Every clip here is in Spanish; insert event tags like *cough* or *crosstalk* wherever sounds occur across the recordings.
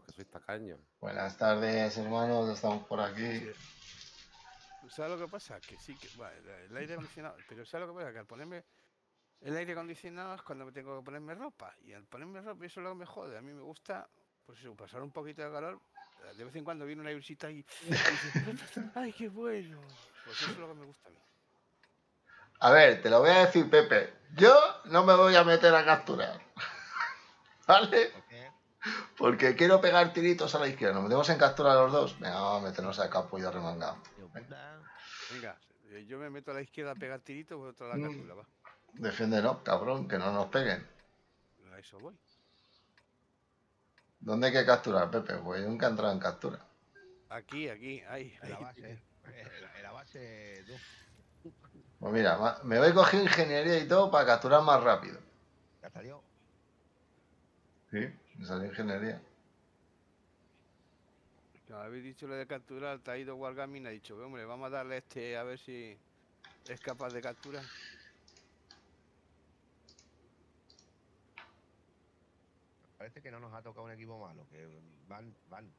hermanos, que sois tacaños. Buenas tardes, hermanos. Estamos por aquí. ¿Sabes lo que pasa? Que sí, que bueno, el aire acondicionado. Pero ¿sabes lo que pasa? Que al ponerme el aire acondicionado es cuando me tengo que ponerme ropa. Y al ponerme ropa, eso es lo que me jode. A mí me gusta, pues eso, pasar un poquito de calor. De vez en cuando viene una visita y, y dices, *laughs* ¡ay, qué bueno! Pues eso es lo que me gusta a mí. A ver, te lo voy a decir, Pepe. Yo no me voy a meter a capturar. *laughs* ¿Vale? Porque quiero pegar tiritos a la izquierda. ¿Nos metemos en captura los dos? Venga, vamos a meternos a capullo remangado. Tío, puta. Venga, eh, yo me meto a la izquierda a pegar tiritos, vosotros a la Mm. captura, va. Defiéndenos, cabrón, que no nos peguen. A eso voy. ¿Dónde hay que capturar, Pepe? Pues nunca he entrado en captura. Aquí, aquí, ahí. En la base. En la, en la base. tú. Pues mira, me voy a coger ingeniería y todo para capturar más rápido. Ya salió. Sí, me salió ingeniería. Habéis dicho lo de capturar, te ha ido Wargaming ha dicho, hombre, vamos a darle este a ver si es capaz de capturar. Parece que no nos ha tocado un equipo malo. Que van, van.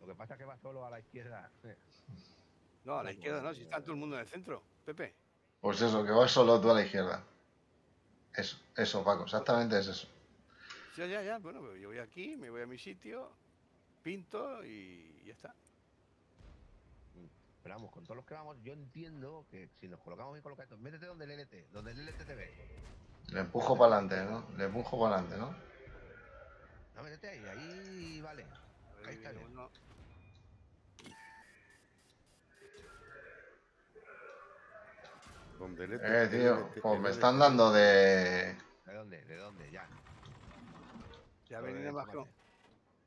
Lo que pasa es que va solo a la izquierda. *laughs* No, a la izquierda no, si está todo el mundo en el centro. Pepe. Pues eso, que vas solo tú a la izquierda. Eso, eso, Paco, exactamente es eso. Ya, ya, ya. Bueno, yo voy aquí, me voy a mi sitio, pinto y ya está. Pero vamos, con todos los que vamos, yo entiendo que si nos colocamos bien colocados, métete donde el LT, donde el LT te ve. Le empujo para adelante, ¿no? Le empujo para adelante, ¿no? No, métete ahí, ahí vale. Ver, Ahí está bien. uno. Donde le Eh, tío, pues me están dando de... ¿De dónde? ¿De dónde? Ya. Ya más combate.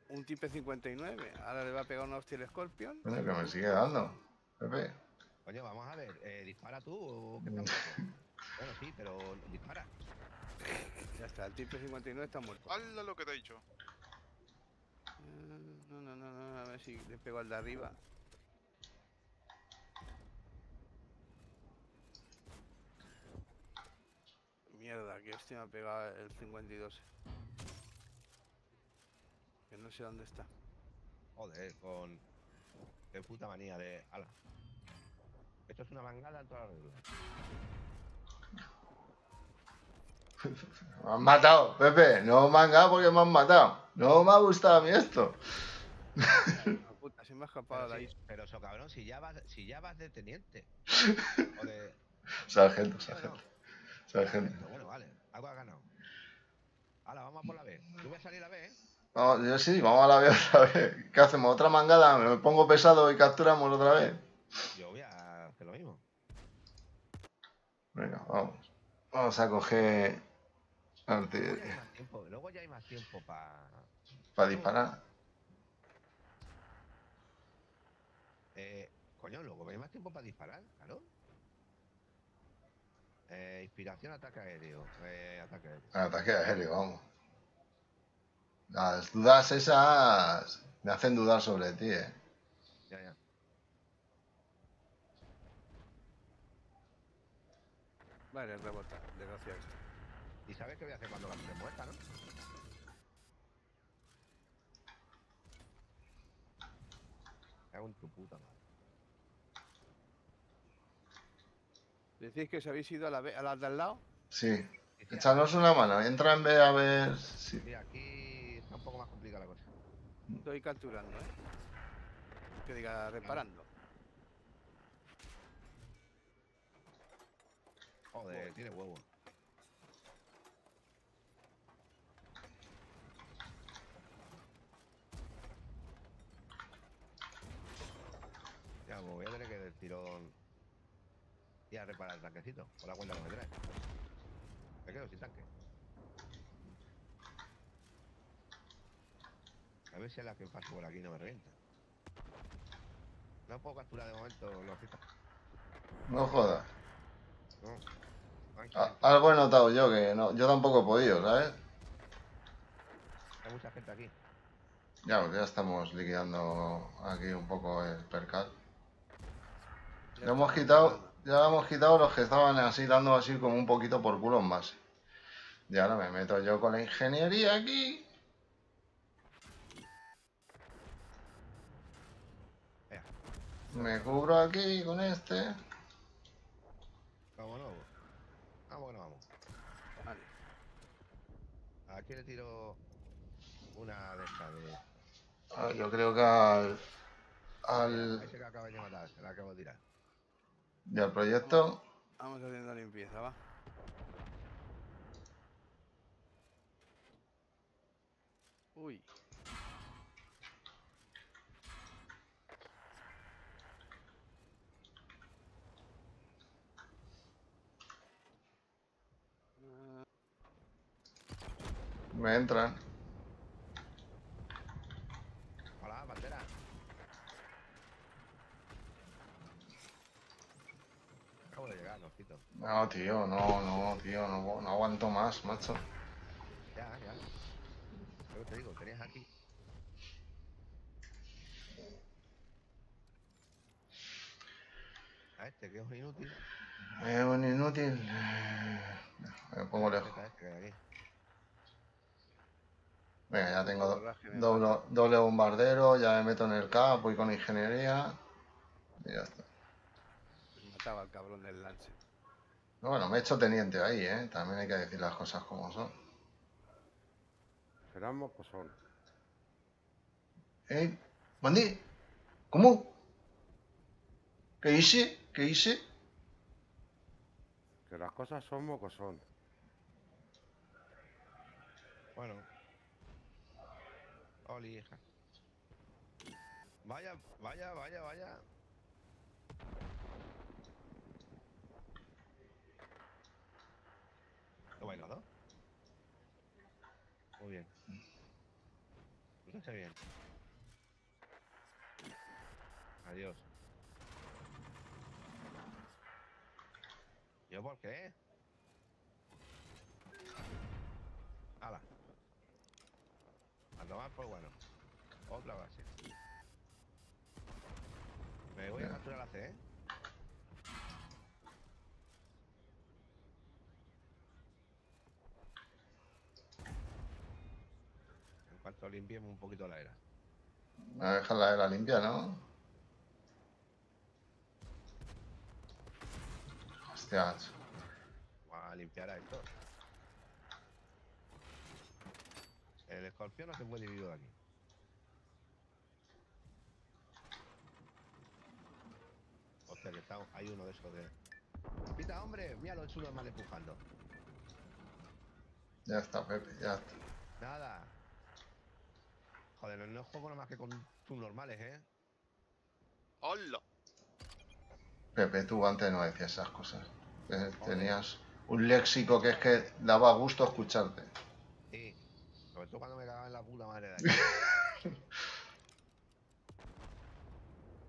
un tipe 59. Ahora le va a pegar una hostia al Scorpion. Coño, que me sigue dando. Pepe. Coño, vamos a ver, eh, ¿dispara tú o *laughs* qué? Bueno, sí, pero dispara. Ya está, el tipe 59 está muerto. Hazlo lo que te he dicho. Eh, No, no, no, no, a ver si le pego al de arriba. Mierda, que hostia me ha pegado el 52. Que no sé dónde está. Joder, con. Qué puta manía de. Ala. Esto es una mangada en toda la regla. *laughs* Me han matado, Pepe. No me han ganado porque me han matado. No me ha gustado a mí esto. Ah, puta, se me ha escapado Pero, la pero eso, cabrón, si ya vas, si ya vas de teniente. *laughs* O de. Sargento, sargento. Sargento. Bueno, vale, algo has ganado. Ahora, vamos a por la B. Yo voy a salir a B, ¿eh? Vamos, yo sí, vamos a la vez *laughs* otra vez. ¿Qué hacemos? ¿Otra mangada? ¿Me pongo pesado y capturamos otra vez? Yo voy a hacer lo mismo. Venga, vamos. Vamos a coger Luego ya hay artillería más tiempo, luego ya hay más tiempo para. para disparar. Eh, coño, luego hay más tiempo para disparar, claro. Eh, inspiración, ataque aéreo. Eh, ataque aéreo. Ataque aéreo, vamos. Las dudas esas me hacen dudar sobre ti, eh. Ya, ya. Vale, rebota, desgracia esto. Y sabes qué voy a hacer cuando la esté muerta, ¿no? Me cago en tu puta madre. ¿Decís que os habéis ido a la, a la de al lado? Sí. Échanos una mano. Entra en B a ver si... Mira, aquí está un poco más complicada la cosa. Estoy capturando, ¿eh? Que diga reparando. Joder, tiene huevo. Ya, pues voy a tener que del tirón y a reparar el tanquecito, por la cuenta que me trae. Me quedo sin tanque. A ver si a la que paso por aquí no me revienta. No puedo capturar de momento los citas. No jodas. No. A- Tranquilo. Algo he notado yo que no. Yo tampoco he podido, ¿sabes? Hay mucha gente aquí. Ya, pues ya estamos liquidando aquí un poco el percal. Ya hemos quitado, ya hemos quitado los que estaban así dando así como un poquito por culo en base. Y ahora me meto yo con la ingeniería aquí. Me cubro aquí con este. Vámonos. Vamos que no vamos. Vale. Aquí le tiro una de estas de. Ah, yo creo que al, al, Ese que acabas de matar, se la acabo de tirar. y al proyecto. Vamos haciendo limpieza, va. Uy. Me entran. Hola, bandera. Acabo de llegar, Nojito. No, tío, no, no, tío, no, no aguanto más, macho. Ya, ya. Lo que te digo, tenías aquí. A este que es un inútil. Es un inútil. Eh, Me pongo lejos. Este, este aquí. Venga, ya tengo do- me doble, doble bombardero, ya me meto en el CAP, voy con ingeniería. Y ya está. mataba al cabrón del lance. Bueno, me he hecho teniente ahí, ¿eh? También hay que decir las cosas como son. Serán mocosón. ¿Eh? ¿Mandi? ¿Cómo? ¿Qué hice? ¿Qué hice? Que las cosas son mocosón. Bueno. Oli, hija. Vaya, vaya, vaya, vaya. ¿Lo dos? Muy bien. Está bien. Adiós. ¿Yo por qué? A tomar por bueno. Otra base. Me voy a capturar la C, ¿eh? En cuanto limpiemos un poquito la era. Me voy a dejar la era limpia, ¿no? Hostia. Vamos a limpiar a esto. El escorpión no se puede de aquí. Hostia, que está, hay uno de esos de. Pita, hombre, míralo, es uno mal empujando. Ya está, Pepe, ya está. Nada. Joder, no, no juego nada más que con normales, ¿eh? ¡Hola! Pepe, tú antes no decías esas cosas. Eh, Tenías un léxico que es que daba gusto escucharte. Cuando me cagaba en la puta madre de *laughs* aquí.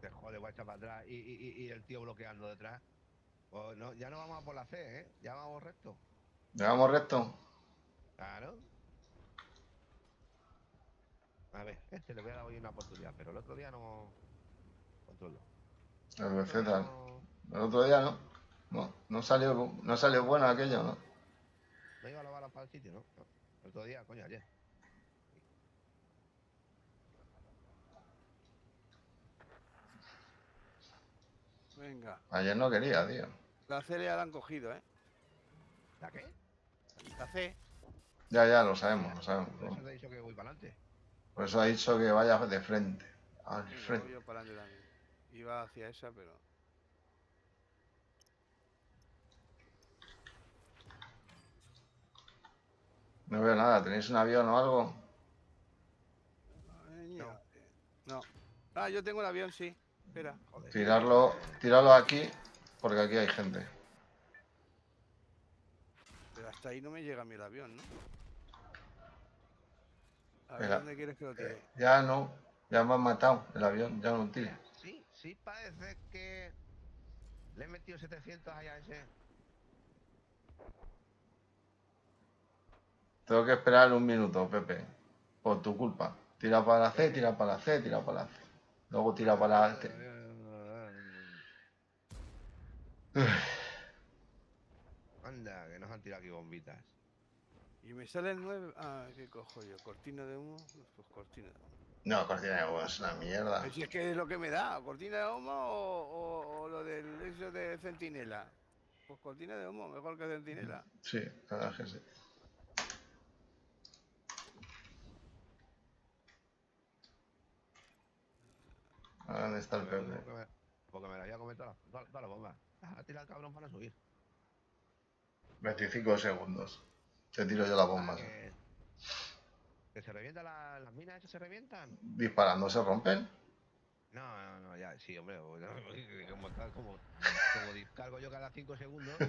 Te jode, voy a echar para atrás y, y, y- y el tío bloqueando detrás. Pues no, ya no vamos a por la C, ¿eh? Ya vamos recto. ¿Llegamos recto? Claro. A ver, este le voy a dar hoy una oportunidad, pero el otro día no. Controlo. El El otro BZ. día no, El otro día no. No, no salió, no salió bueno aquello, ¿no? no iba a la bala para el sitio, ¿no? No. El otro día, coño, ayer. Venga. Ayer no quería, tío. La C ya la han cogido, ¿eh? ¿La qué? La C. Ya, ya, lo sabemos, lo sabemos. Por eso te he dicho que voy para adelante. Por eso ha dicho que vaya de frente. Al voy frente. yo para adelante también. Iba hacia esa, pero. No veo nada. ¿Tenéis un avión o algo? Ña, eh, No. Ah, yo tengo el avión, sí. Espera. Joder. Tirarlo, tirarlo aquí, porque aquí hay gente. Pero hasta ahí no me llega a mí el avión, ¿no? A ver. ¿dónde quieres que lo tire? Eh, ya no, ya me han matado el avión, ya no tira. Sí, sí parece que le he metido 700 ahí a ese. Tengo que esperar un minuto, Pepe. Por tu culpa. Tira para la C, tira para la C, tira para la C. Luego tira para la... te- Anda, que nos han tirado aquí bombitas. Y me sale el 9. Ah, ¿qué cojo yo? ¿Cortina de humo? Pues cortina de humo. No, cortina de humo es una mierda. Pues Si es que es lo que me da, cortina de humo o, o- o lo del eso de centinela. Pues cortina de humo, mejor que centinela. Sí, la verdad es que sí. ¿Dónde está el Porque me, porque me la había comido todas las bombas. Ah, tira el cabrón para subir. 25 segundos. Te tiro yo la Ah, bomba. que, que se revientan la- las minas, ¿esas se revientan? Disparando se rompen. No, no, no, ya, sí, hombre. o- *laughs* no, Como, como, como descargo yo cada 5 segundos. *laughs*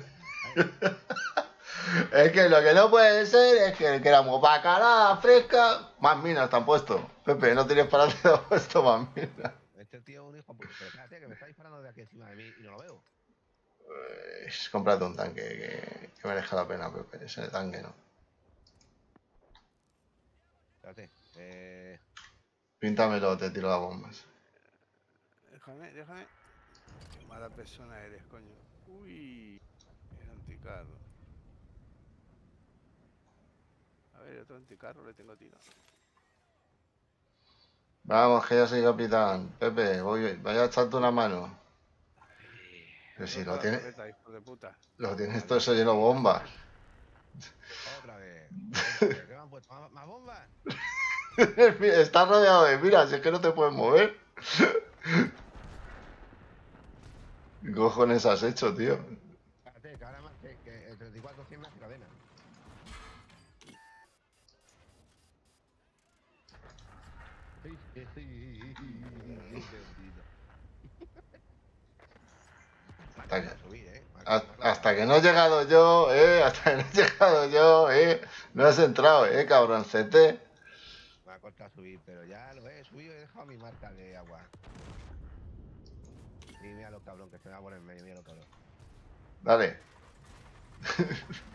Es que lo que no puede ser es que queramos bacalao fresca. Más minas están puestos. Pepe, no tienes para te he *laughs* puesto más minas. Este tío es un hijo. Pero espérate, que me está disparando de aquí encima de mí y no lo veo. Pues, cómprate un tanque que, que merezca la pena, Pepe. Ese tanque no. Espérate. Eh, Píntamelo, te tiro las bombas. Déjame, déjame. Qué mala persona eres, coño. Uy, el anticarro. A ver, otro anticarro le tengo tiro. Vamos, que ya soy capitán. Pepe, voy, vaya a echarte una mano. Pero si lo tienes, lo tienes todo eso lleno de bombas. otra vez. *laughs* ¿Qué me han puesto? ¿Más, más bombas? *laughs* Estás rodeado de miras, es que no te puedes mover. *laughs* ¿Qué cojones has hecho, tío? Espérate, que ahora más que, que el 34 100 me hace cadena. Hasta que- Subir, ¿eh? Me ha- Ha- me ha clavado. Hasta que no he llegado yo, eh, *laughs* hasta que no he llegado yo, eh, no has entrado, eh, cabroncete. Me ha costado subir, pero ya lo he subido y he dejado mi marca de agua. Y mira lo cabrón, que se me va a poner en medio, mira lo cabrón. Dale. *laughs*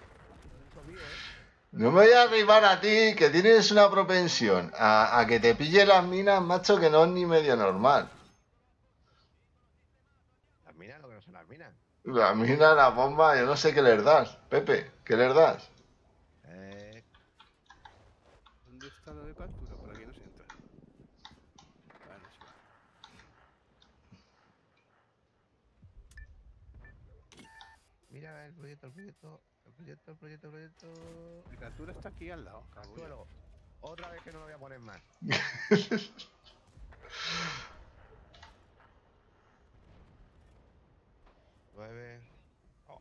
No me voy a arribar a ti, que tienes una propensión a, a que te pille las minas, macho, que no es ni medio normal. Las minas, lo que no son Las minas, las bombas, yo no sé qué les das. Pepe, ¿qué les das? Eh, ¿Dónde está lo de captura? Por aquí no se entra. Sí. mira el proyecto, el proyecto, el proyecto, el proyecto, el proyecto. La captura está aquí al lado. Suelo. Otra vez que no lo voy a poner más. *laughs* Nueve. Oh.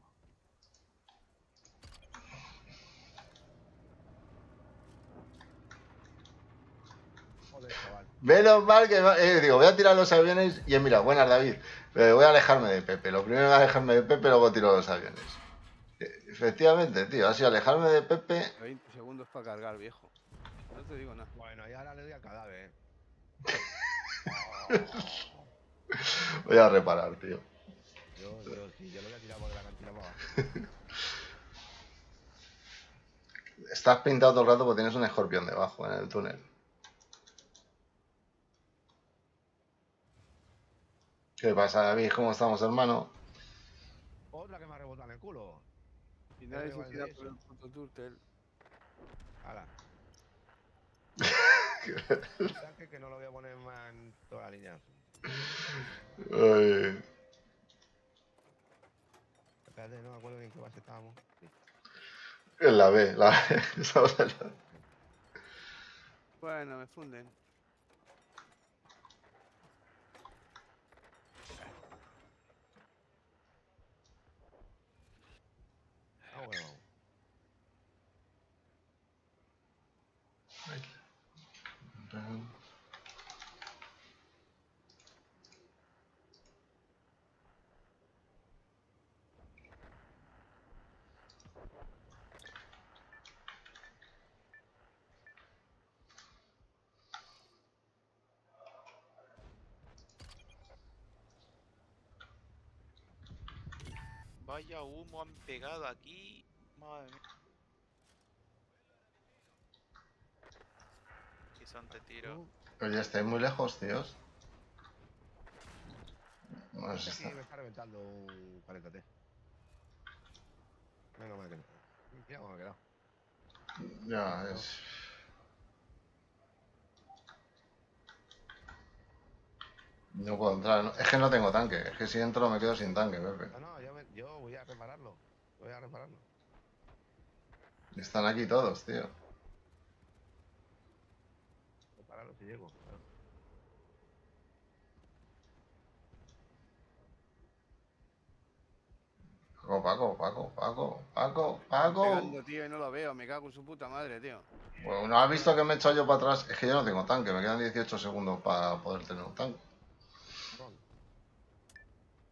Joder, chaval. Menos mal que... eh, digo, voy a tirar los aviones y mira, buenas, David. Eh, voy a alejarme de Pepe. Lo primero voy a alejarme de Pepe, luego tiro los aviones. Eh, efectivamente, tío, así alejarme de Pepe... 20 segundos para cargar, viejo. No te digo nada. Bueno, y ahora le doy al cadáver. *laughs* Voy a reparar, tío. Yo, yo, sí, yo lo voy a tirar por la cantina para abajo. *laughs* Estás pintado todo el rato porque tienes un escorpión debajo en el túnel. ¿Qué pasa, David? ¿Cómo estamos, hermano? Otra que me ha rebotado en el culo. Y se de eso. por el puto turtle. Hala. *laughs* Saque que no lo voy a poner más en toda la línea. Ay, Espérate, no me acuerdo en qué base estábamos. En la B, la B. *laughs* La- Bueno, me funden. Ah, bueno. Vaya humo han pegado aquí. Madre mía. Qué son te tiro. Oye, estáis muy lejos, tíos. No sé, Sí, está- me está reventando un 40T. Menos mal que no. Mira cómo me he quedado. Ya, es... No puedo entrar. Es que no tengo tanque. Es que si entro me quedo sin tanque, Pepe. No, no, yo, voy a repararlo. Voy a repararlo. Están aquí todos, tío. Repararlo si llego. claro. Paco, Paco, Paco, Paco, Paco, Paco. Pegando, tío, y no lo veo. Me cago en su puta madre, tío. Bueno, ¿no has visto que me he echado yo para atrás? Es que yo no tengo tanque. Me quedan 18 segundos para poder tener un tanque.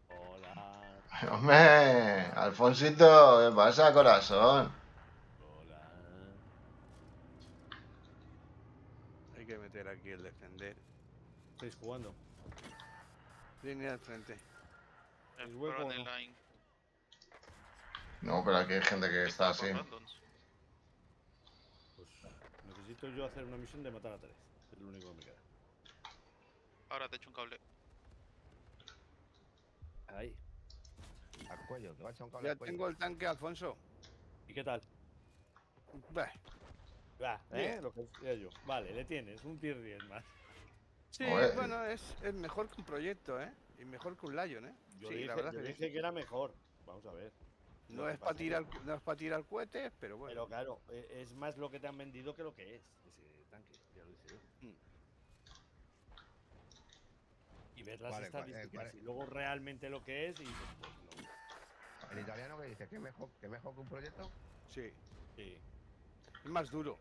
Hola. *laughs* Hombre, Alfonsito, ¿qué pasa, corazón? Hola. Hay que meter aquí el defender. ¿Estáis jugando? Línea al frente. ¿Es El hueco no? Pero aquí hay gente que está así. Pues necesito yo hacer una misión de matar a tres. Es lo único que me queda. Ahora te echo un cable. Ahí. Al cuello, te va a echar un cable Ya al cuello. tengo el tanque, Alfonso. ¿Y qué tal? Bah, Va, ¿eh? Bien. Lo que decía yo. Vale, le tienes. Un tier 10 más. Sí, Joder. bueno, es, es mejor que un proyecto, ¿eh? Y mejor que un Lion, ¿eh? Yo sí, dije, la verdad yo que dije sí. que era mejor. Vamos a ver. No es para tirar, no es para tirar cohetes, pero bueno. Pero claro, e- es más lo que te han vendido que lo que es ese tanque. Ya lo dije yo. Mm. Y ver las Vale, estadísticas y luego realmente lo que es y dices, pues no. El italiano que dice que mejor, que mejor que un proyecto. Sí, Sí. es más duro.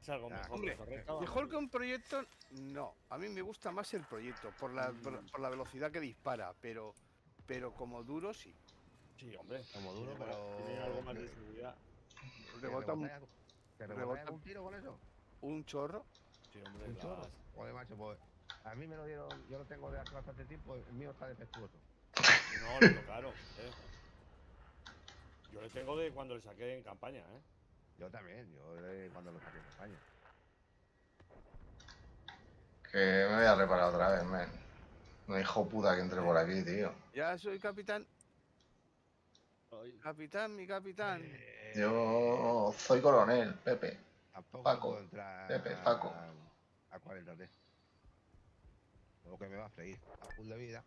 Es algo Ah, mejor. hombre. Mejor que un proyecto, no. A mí me gusta más el proyecto, por la, por, Mm. por la velocidad que dispara, pero, pero como duro sí. Sí, hombre. Como duro, pero- Tiene algo más de seguridad. ¿Que Rebota un, rebotáis- ¿Que rebota- algún tiro con eso? un chorro. Sí, hombre. ¿Un chorro? Joder, macho, pues. A mí me lo dieron, yo lo tengo de hace bastante tiempo, el mío está defectuoso. No, le tocaron. ¿eh? Yo le tengo de cuando le saqué en campaña, ¿eh? Yo también, yo de cuando lo saqué en España. Que me voy a reparar otra vez, men. No hijo puta que entre por aquí, tío. Ya soy capitán. Capitán, mi capitán. Eh, Yo soy coronel, Pepe. Tampoco Paco, entrar Pepe, Paco. a 40 Que me va a freír. A full de vida.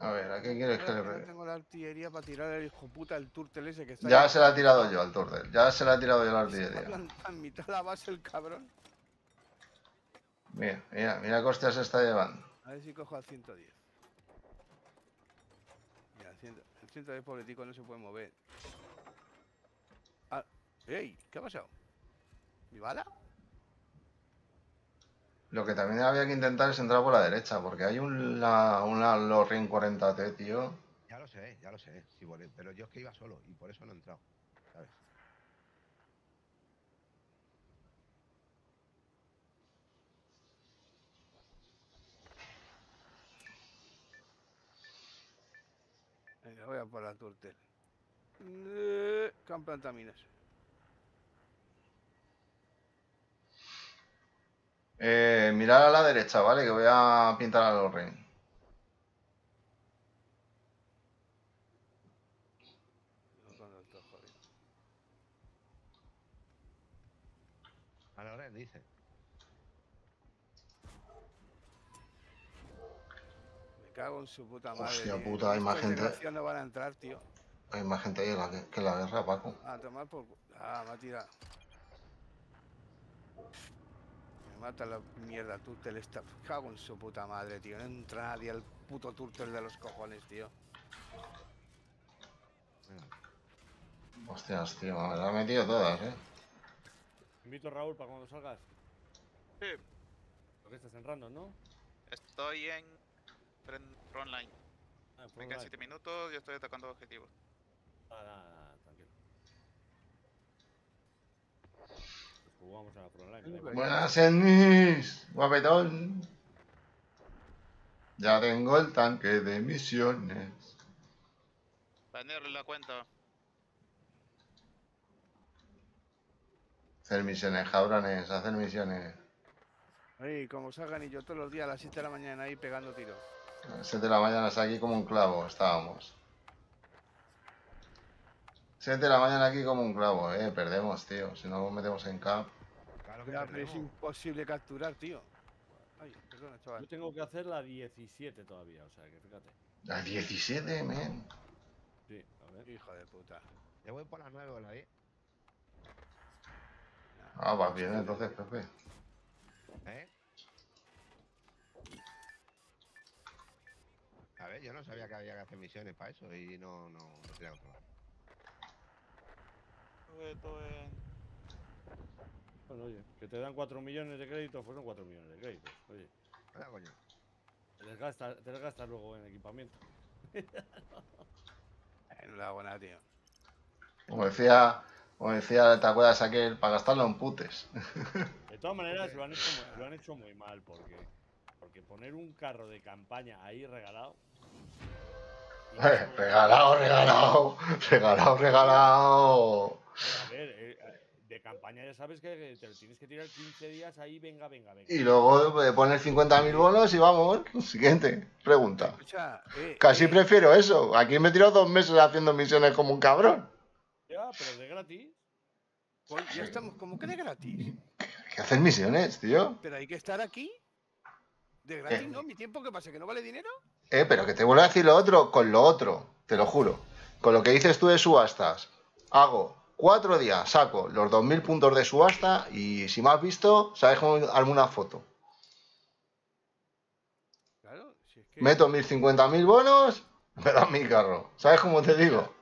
A ver, ¿a qué quieres que le no pegue? tengo la artillería para tirar el hijo puta el turtle ese que está Ya ahí. se la he tirado yo al Turdel. Ya se la he tirado yo la ha artillería. en mitad de la base el cabrón. Mira, mira, mira qué hostia se está llevando. A ver si cojo al 110. Mira, el 100 el 110 pobretico no se puede mover. Ah, ¡Ey! ¿Qué ha pasado? ¿Mi bala? Lo que también había que intentar es entrar por la derecha, porque hay una, una Lorraine 40T, tío. Ya lo sé, ya lo sé. sí, pero yo es que iba solo y por eso no he entrado. ¿Sabes? Venga, voy a por la turtle. Eh, han plantado minas. Eh, mirar a la derecha, ¿vale? Que voy a pintar a Lorraine. A la hora dice. Me cago en su puta madre. Hostia puta, hay más gente. no van a entrar, tío. Hay más gente ahí en la que, que la guerra, Paco. A tomar por... Ah, me ha tirado. Mata la mierda turtle esta. Cago en su puta madre, tío. No entra nadie al puto turtle de los cojones, tío. Venga. Hostias, tío, me las ha metido todas, ¿eh? Invito a Raúl para cuando salgas. Sí, Lo que estás en random, ¿no? estoy en frontline. Ah, quedan 7 minutos y estoy atacando objetivos. Ah, nada, nada, tranquilo. Pues jugamos a la frontline. Buenas, Ennis, guapetón. Ya tengo el tanque de misiones. Tener la cuenta. Hacer misiones, cabrones, hacer misiones. Ay, como salgan y yo todos los días a las 7 de la mañana ahí pegando tiros. A las 7 de la mañana está aquí como un clavo, estábamos. 7 de la mañana aquí como un clavo, eh, perdemos, tío. Si no nos metemos en cap. Que Ya, pero es imposible capturar, tío. Ay, perdona, Yo chaval. tengo que hacer la 17 todavía, o sea que fíjate. La 17, men. Sí, a ver. Hijo de puta. Yo voy por las 9 o la 10. Ah, vas bien entonces, Pepe. ¿Eh? A ver, yo no sabía que había que hacer misiones para eso y no, no, no tenía controlado. Esto es... Bueno, oye, que te dan 4 millones de créditos, fueron 4 millones de créditos. Oye, Anda, coño. te les gastas, te les gastas luego en equipamiento. *laughs* Enhorabuena, tío. Como decía, como decía, ¿te acuerdas aquel? Para gastarlo en putes. *laughs* De todas maneras, lo han hecho, muy- lo han hecho muy mal porque, porque poner un carro de campaña ahí regalado. *laughs* Eh, regalado, regalado, regalado, regalado. A ver, eh, de campaña ya sabes que te lo tienes que tirar 15 días ahí, venga, venga, venga. Y luego eh, poner 50.000 bonos y vamos. *laughs* Siguiente pregunta. Escucha, eh, Casi eh, prefiero eso. Aquí me he tirado dos meses haciendo misiones como un cabrón. Ya, pero de gratis. pues ya estamos como que de gratis. *laughs* ¿Qué hacer misiones, tío? Pero hay que estar aquí. De gratis, Eh. ¿no? ¿Mi tiempo qué pasa? ¿Que no vale dinero? Eh, pero que te vuelvo a decir lo otro con lo otro, te lo juro. Con lo que dices tú de subastas. Hago cuatro días, saco los 2.000 puntos de subasta y si me has visto, sabes cómo armo una foto. Claro, si es que. Meto mis 50.000 bonos, *laughs* me dan mi carro. ¿Sabes cómo te digo?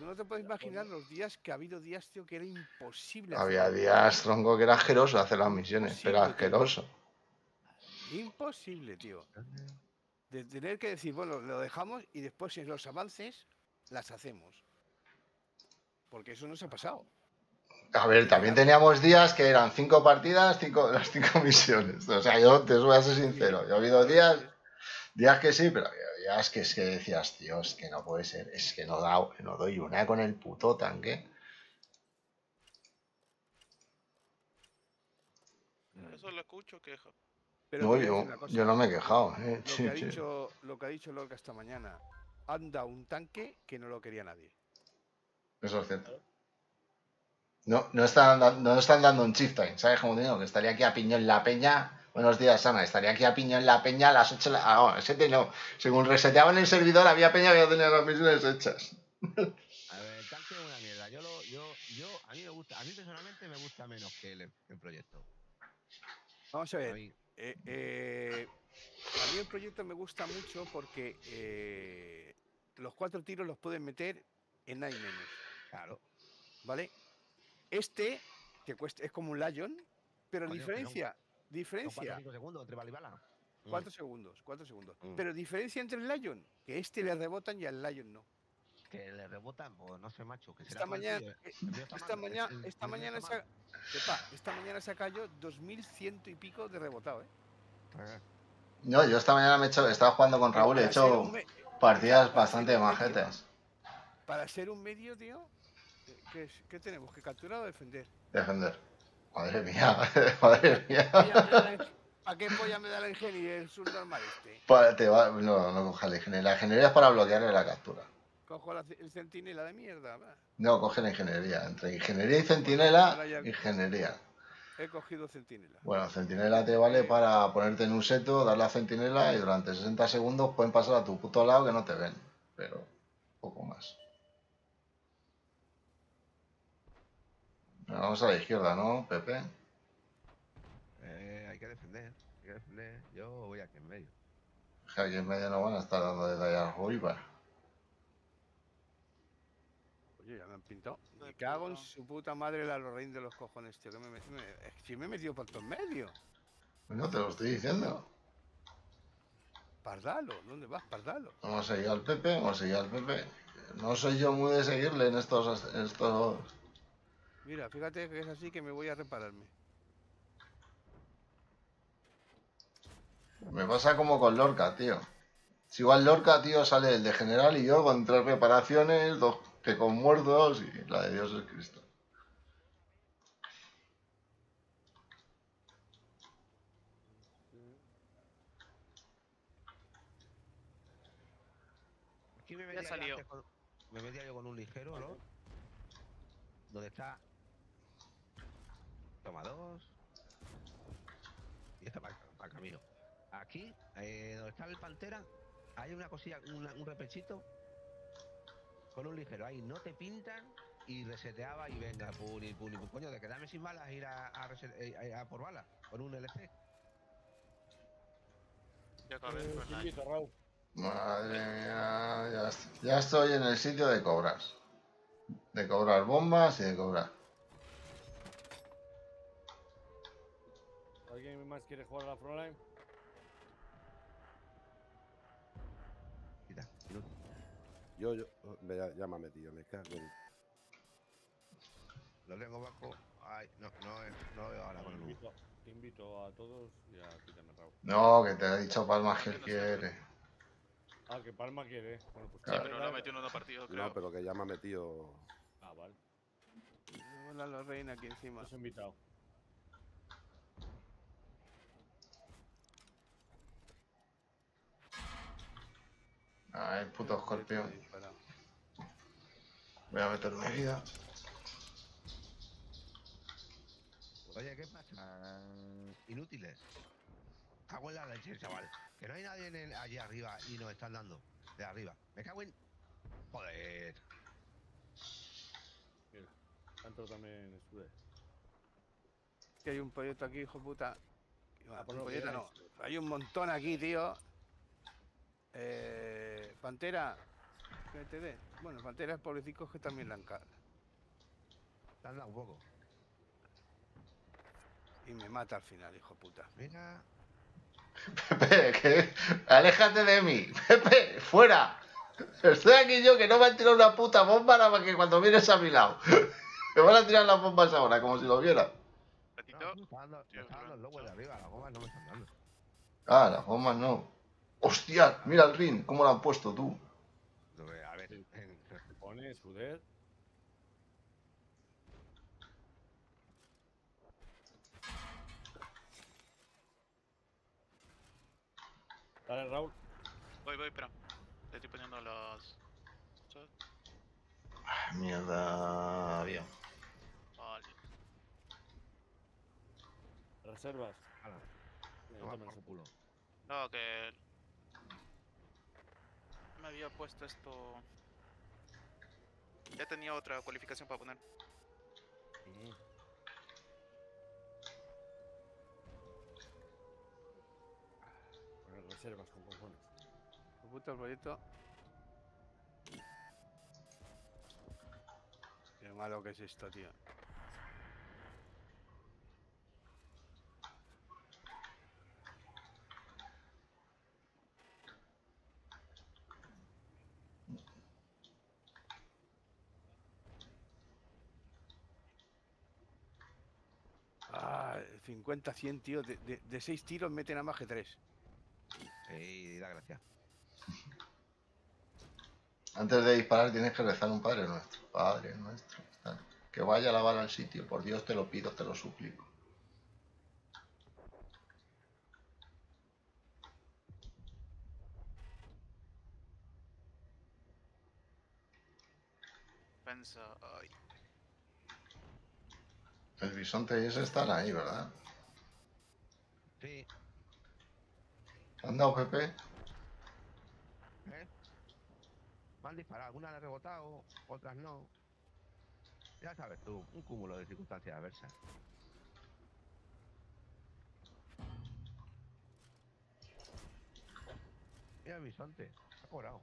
No te puedes imaginar los días que ha habido días, tío, que era imposible. Había hacerlo. días, tronco, que era asqueroso hacer las misiones, pero tío. asqueroso. Imposible, tío. De tener que decir, bueno, lo dejamos y después en los avances las hacemos. Porque eso no se ha pasado. A ver, también teníamos días que eran cinco partidas, cinco, *laughs* las cinco misiones. O sea, yo te voy a ser sincero. Yo he habido días, días que sí, pero había días que es que decías, tío, es que no puede ser, es que no, da, no doy una con el puto tanque. Eso lo escucho, queja. Pero No, yo, cosa, yo no me he quejado. ¿eh? Lo *laughs* Sí, que, ha sí. dicho, lo que ha dicho Lorca esta mañana. Anda un tanque que no lo quería nadie. Eso es cierto. No, no, están, no están dando un shift time, ¿sabes cómo te digo? Que estaría aquí a piñón la peña. Buenos días, Ana. Estaría aquí a piñón la peña a las 8 de la... Ah, bueno, 7 no. Según reseteaban el servidor, había peña que ya tenía las misiones hechas. A ver, el tanque es una mierda. Yo, lo, yo, yo, a mí me gusta, a mí personalmente me gusta menos que el, el proyecto. Vamos a A ver. mí, eh, eh, a mí el proyecto me gusta mucho porque eh, los cuatro tiros los pueden meter en nada y menos. Claro. ¿Vale? Este, que cuesta, es como un Lion, pero Coño, diferencia, Son 4 o diferencia, 5 segundos entre bala y bala. Mm. cuatro segundos, cuatro segundos. Mm. Pero diferencia entre el Lion, que este le rebotan y al Lion no. Que le rebotan, pues no sé, macho. Que Esta el mañana, ¿eh? eh, El mío está esta mañana, el- el esta mañana mal. Epa, esta mañana cayó 2100 y pico de rebotado, ¿eh? No, yo esta mañana me he hecho, estaba jugando con Raúl y he hecho partidas bastante majetes. Para ser un medio, tío, ¿qué- ¿qué, es- qué tenemos? ¿Que capturar o defender? Defender. Madre mía, *laughs* madre mía. ¿Para qué polla me da la ingeniería el subnormal este? Pa- te va- no, no coja la ingeniería. La ingeniería es para bloquearle la captura. Cojo la el centinela de mierda, va. No, coge la ingeniería. Entre ingeniería y centinela, ingeniería. He cogido centinela. Bueno, centinela te vale para ponerte en un seto, darle a centinela y durante 60 segundos pueden pasar a tu puto lado que no te ven. Pero poco más. Vamos a la izquierda, ¿no, Pepe? eh, hay que defender, hay que defender. Yo voy aquí en medio. Que aquí en medio no van a estar dando detalles al Bolívar. Oye, ya me han pintado. De Me cago en su puta madre la lorraín de los cojones, tío. Que me, me- es que si me he metido por todo en medio. Bueno, te lo estoy diciendo. Pardalo, ¿dónde vas? Pardalo. Vamos a seguir al Pepe, vamos a seguir al Pepe. No soy yo muy de seguirle en estos... En estos... Mira, fíjate que es así que me voy a repararme. Me pasa como con Lorca, tío. Si igual Lorca, tío, sale el de general y yo con tres reparaciones, dos que con muertos y la de Dios es Cristo. Aquí me metía, salió. con, me metía yo con un ligero, ¿no? Donde está. Toma dos. Y esta para el camino. aquí, eh, donde está el pantera, hay una cosilla, una- un repechito con un ligero. Ahí no te pintan y reseteaba y venga, puni, puni, puni. Coño, de quedarme sin balas, ir a, a, eh, a por balas con un LC. Ya acabé Eh, con la- invito, Raúl. Madre mía, ya, ya estoy en el sitio de cobrar. De cobrar bombas y de cobrar. ¿Alguien más quiere jugar a la Frontline? Inútil. Yo, yo, me, ya, ya me ha metido, me cago en... Lo tengo bajo. Ay, no, no, no veo ahora con el invito, te invito a todos y a quítame Raúl. No, que te ha dicho Palma que él quiere. Ah, que Palma quiere. Bueno, pues Sí, Claro. pero no metió en uno partido, creo. No, pero que ya me ha metido... Ah, vale. Hola, los reina aquí encima. Os he invitado. Ay, puto escorpión. Voy a meter una vida. Oye, ¿qué pasa? Inútiles. Cago en la leche, chaval. Que no hay nadie en el- allí arriba y nos están dando. De arriba. Me cago en. Joder. Tanto también estuve. Que hay un proyecto aquí, hijo puta. Ah, Un no proyecto quieres. no. Hay un montón aquí, tío. Eh, Pantera. Que te dé. Bueno, Pantera es pobrecicos que también la han ca- Te han dado un poco. Y me mata al final, hijo puta. Mira. Pepe, que... Aléjate de mí. Pepe, fuera. Estoy aquí yo que no me han tirado una puta bomba nada más que cuando vienes a mi lado. Me van a tirar las bombas ahora, como si lo viera. Ratito. No, me está dando, me Tío, está dando el logo de Lorenzo. arriba. Las gomas no me están dando. Ah, las bombas no. Hostia, mira el ring, cómo lo han puesto tú. A ver. Pone Suder. Dale, Raúl. Voy, voy, espera. Le estoy poniendo las. Ah, Mierda, avión. Vale. Reservas. Ala, por culo. No, que. Me había puesto esto. Ya tenía otra cualificación para poner. Poner reservas con cojones. Puta el proyecto. Qué malo que es esto, tío. Ah, 50, 100, tío. De, de, de 6 tiros meten a más que 3. Sí, da gracia. Antes de disparar tienes que rezar un Padre Nuestro. Padre Nuestro. Que vaya la bala al sitio. Por Dios te lo pido, te lo suplico. Pensa. Ay. El bisonte y ese están ahí, ¿verdad? Sí. ¿Te han dado Pepe? ¿Eh? Me han disparado. Algunas le he rebotado, otras no. Ya sabes tú, un cúmulo de circunstancias adversas. Mira bisonte, ha cobrado.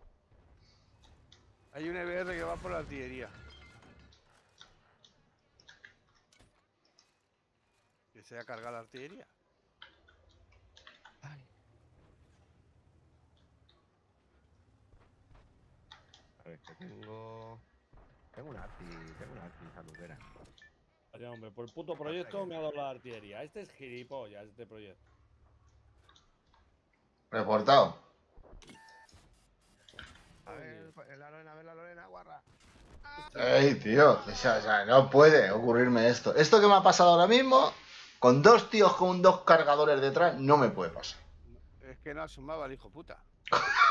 Hay un EBR que va por la artillería. Que se ha cargado la artillería. Ver, que tengo. Tengo una arti, tengo una arti saludera. Vaya, hombre, por el puto proyecto me ha dado la artillería. Este es gilipollas, este proyecto. Reportado. A ver, la Lorena, a ver la Lorena, guarra. Ey, tío. O sea, o sea, no puede ocurrirme esto. Esto que me ha pasado ahora mismo, con dos tíos con dos cargadores detrás, no me puede pasar. Es que no asumaba el hijo puta. *laughs*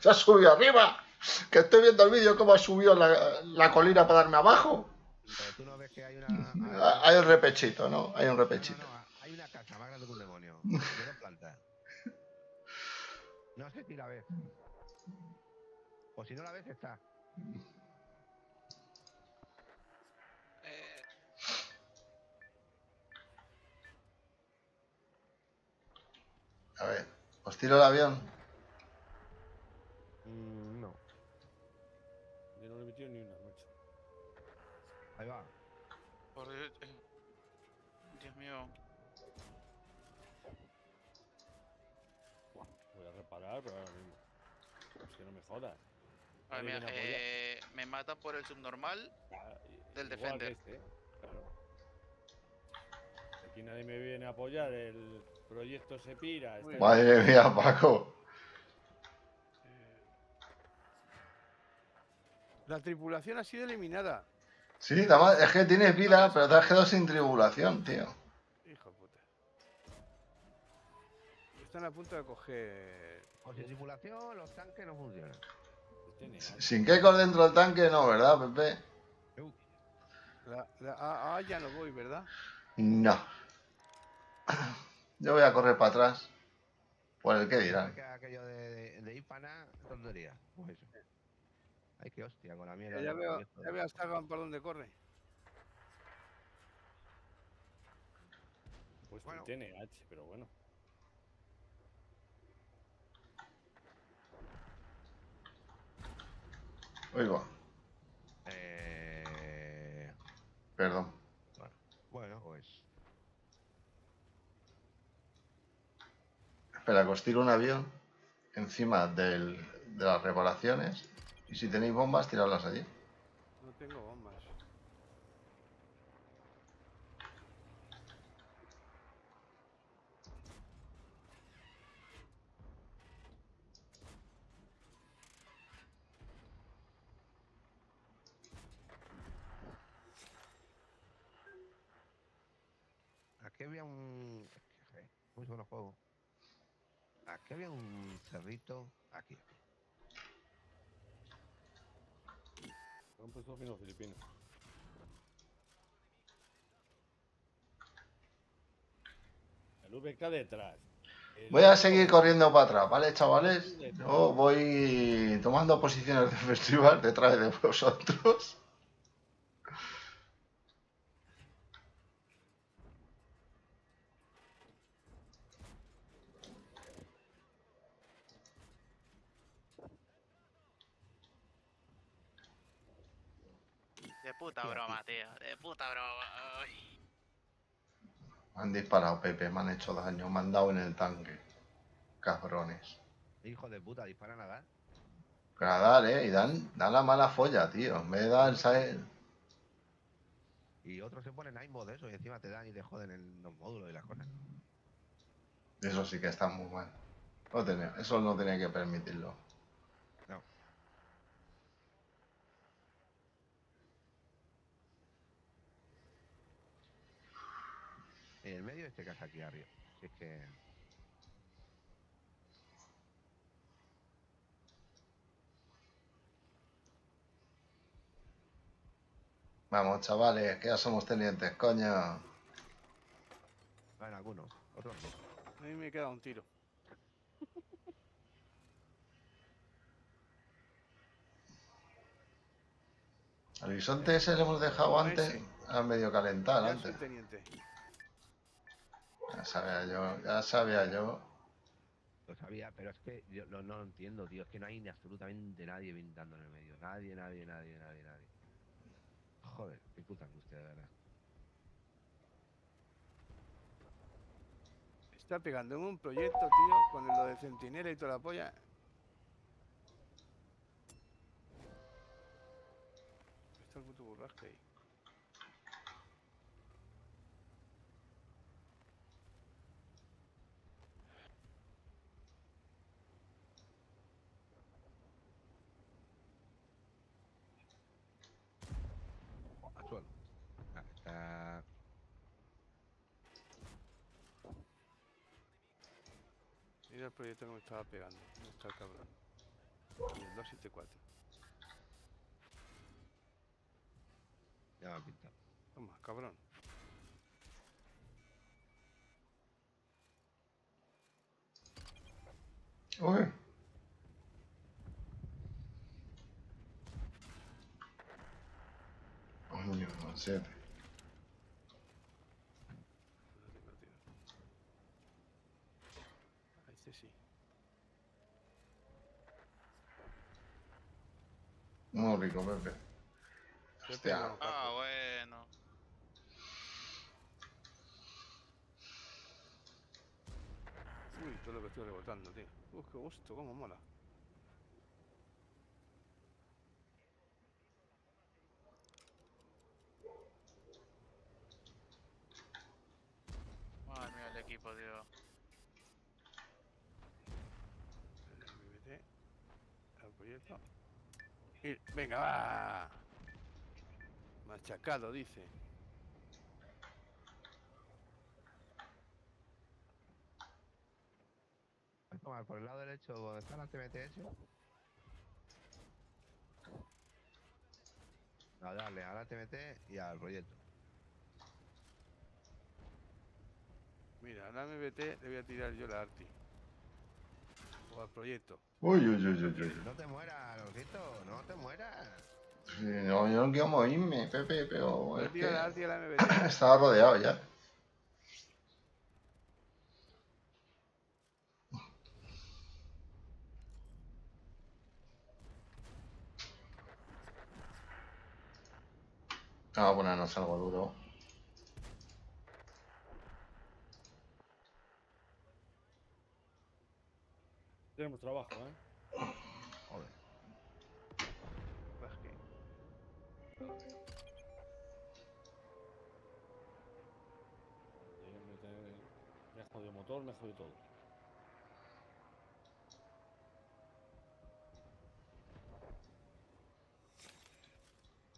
Se ha subido arriba. Que estoy viendo el vídeo cómo ha subido la, la colina para darme abajo. Pero tú no ves que hay una. *laughs* Hay un repechito, ¿no? Hay un No, repechito. no, hay una casa más grande que un demonio. De dos plantas. No sé si la ves. O si no la ves, está. Eh, A ver, ¿os tiro el avión? Mm, no. Yo no le he metido ni una noche. Ahí va. por Dios, eh, Dios mío. Voy a reparar, pero ahora mismo. Es que no me jodas. A apoyar. eh, me matan por el subnormal. Ah, y- del Defender. este, claro. Aquí nadie me viene a apoyar. El proyecto se pira. Madre mía, Paco. La tripulación ha sido eliminada. Sí, es que tienes vida, pero te has quedado sin tribulación, tío. Hijo de puta. Están a punto de coger. Con sin simulación, los tanques no funcionan. Sin Kekos dentro del tanque, no, ¿verdad, Pepe? La, la- ah, ah, ya no voy, ¿verdad? No. Yo voy a correr para atrás. Por el que dirán. Que aquello de, de, de Ipana, tontería. Pues eso. Ay, qué hostia, con la mierda. Que ya veo, ya veo a Sagan por dónde corre. Pues Bueno. tiene H, pero bueno. Oigo, Eh, perdón. bueno, pues. Espera, que os tiro un avión encima del- de las reparaciones. Y si tenéis bombas, tiradlas allí. No tengo bombas. Aquí había un. joder, Muy bueno juego. Aquí había un cerrito. Aquí. Han puesto fino filipino. El VK detrás. El Voy a seguir corriendo para atrás, ¿vale, chavales? Yo voy tomando posiciones de festival detrás de vosotros. De puta broma, tío. De puta broma. Ay. Me han disparado, Pepe, me han hecho daño, me han dado en el tanque. Cabrones. Hijo de puta, disparan a dar. Eh, y dan, dan la mala folla, tío. En vez de dar, ¿sabes? Y otros se ponen aimbot de eso y encima te dan y te joden en los módulos y las cosas. Eso sí que está muy mal. No tenía- eso no tenía que permitirlo. En el medio de este casa aquí arriba. Si es que. Vamos, chavales, que ya somos tenientes, coño. Van algunos, otros no. A mí me queda un tiro. Al bisonte ese le hemos dejado antes a medio calentar antes. soy teniente. Ya sabía yo, ya sabía yo. Lo sabía, pero es que yo no, no lo entiendo, tío. Es que no hay ni absolutamente nadie pintando en el medio. Nadie, nadie, nadie, nadie, nadie. Joder, qué puta angustia, de verdad. Está pegando en un proyecto, tío, con lo de centinela y toda la polla. Está el puto burrasque ahí. Era el proyecto que me estaba pegando. No está cabrón. Y el 274. Ya va a pintar. Toma, cabrón. Oye. Coño, no sé. A este sí. Muy rico, Pepe. Hostia. no, Ah, bueno. Uy, todo lo que estoy rebotando, tío. Uf, qué gusto, cómo mola. Madre mía, el equipo, tío. MBT. Y, venga, va. Machacado, dice. Voy a tomar por el lado derecho donde está la TMTS. A darle a la TMT y al proyecto. Mira, a la MBT le voy a tirar yo la Arti. O al proyecto. Uy, uy, uy, uy, uy. No te mueras, Lorquito, no te mueras. Sí, no, yo no quiero morirme, Pepe, pero Le es la que Arti a la MBT. estaba rodeado ya. Vamos a ponernos algo duro. Tenemos trabajo, ¿eh? Joder. Que- Me, ha jodido motor, me ha jodido todo.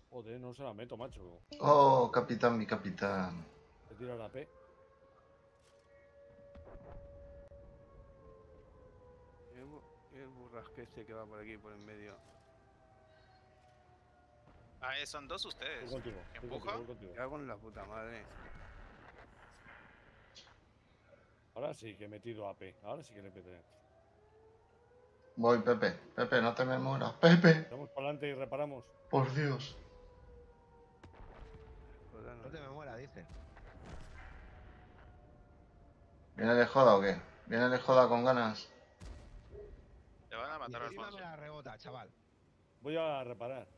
Joder, no se la meto, macho. Oh, capitán, mi capitán. Te tira la P. el, burrasque este que va por aquí, por en medio. Ah, eh, son dos Voy ustedes. voy contigo, ¿Empuja? voy contigo. En la puta madre. Ahora sí que he metido AP. Ahora sí que le peté. Voy, Pepe. Pepe, no te me mueras. Pepe, Vamos para adelante y reparamos. por Dios. No te me mueras, dice. ¿Viene de joda o qué? ¿Viene de joda con ganas? Van a matar a Alfonso. me la rebota, chaval. Voy a reparar.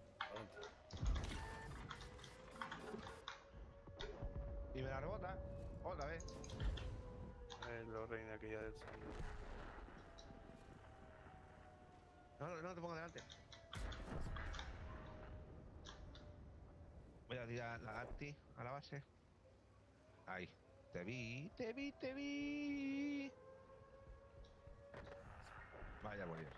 Y me la rebota. Otra vez. Es la reina aquella del sonido. No, no, no te pongas delante. Voy a tirar la Arti a la base. Ahí. Te vi, te vi, te vi. Vaya por Dios.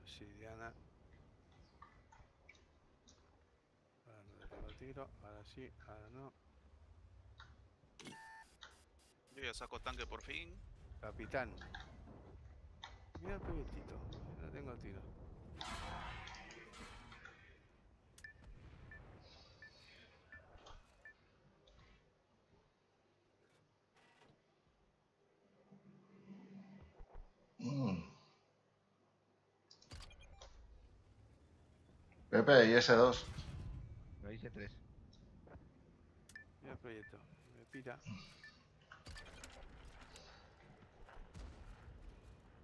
Obsidiana. Ahora no le tengo tiro. Ahora sí, ahora no. Yo ya saco tanque por fin. Capitán. Mira el proyectito. No tengo tiro. Pepe, y ese 2. Me hice tres. Mira el proyecto. Me pira.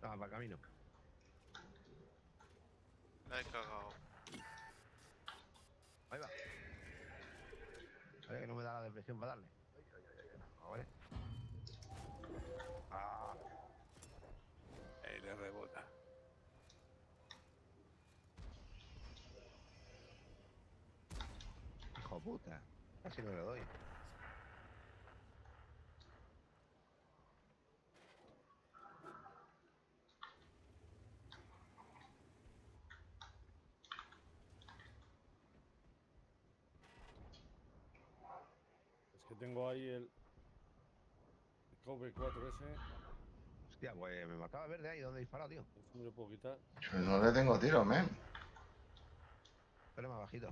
Ah, para camino. La he cagado. Ahí va. A ver que no me da la depresión para darle. A ver. Ah, Ahí le rebota. Hijo puta. Casi no le doy. Es que tengo ahí el. KV4S. Hostia, pues me marcaba verde ahí donde he disparado, tío. Eso me lo puedo quitar. Pues no le tengo tiro, men. Pero más bajito.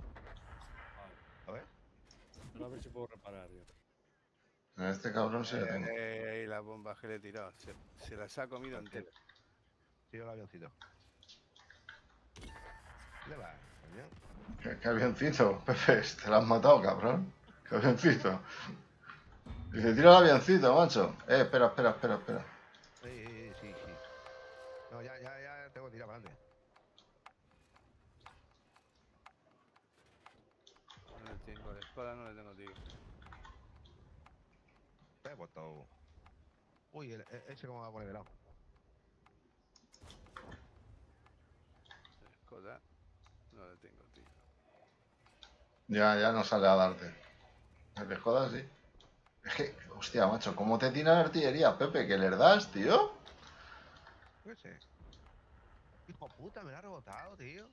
A ver. A ver si puedo reparar yo. A este cabrón sí le tengo. Eh, y la bomba que le he tirado. Se, se las ha comido entera. Tiro el avioncito. ¿Dónde vas, coño? ¿Qué, qué avioncito, Pepe? Te lo has matado, cabrón. ¿Qué avioncito? Dice, tira el avioncito, macho. Eh, espera, espera, espera, espera. Le tengo la espada, no le tengo tío. Me he puesto. Uy, el- e- ese cómo va a poner de lado. La espada, no le tengo tío. Ya, ya no sale a darte. Te jodas, sí. Es que, hostia, macho, ¿cómo te tiran artillería, Pepe? ¿Que le das, tío? ¿Qué sé? Hijo puta, me la ha rebotado, tío.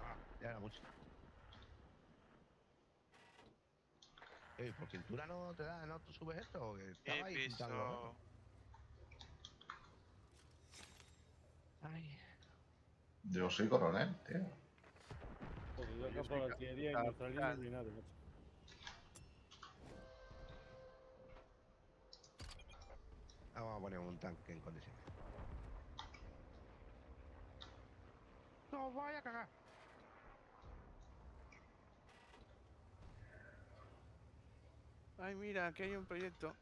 Ah, ya era mucho. Ey, ¿por cintura no te da, no te subes esto? ¿O que estaba ahí pintando. Ay, Yo soy coronel, tío. Porque yo acá por artillería y línea ni nada, macho. ah, vamos a poner un tanque en condiciones. ¡No vaya a cagar! Ay, mira, aquí hay un proyecto.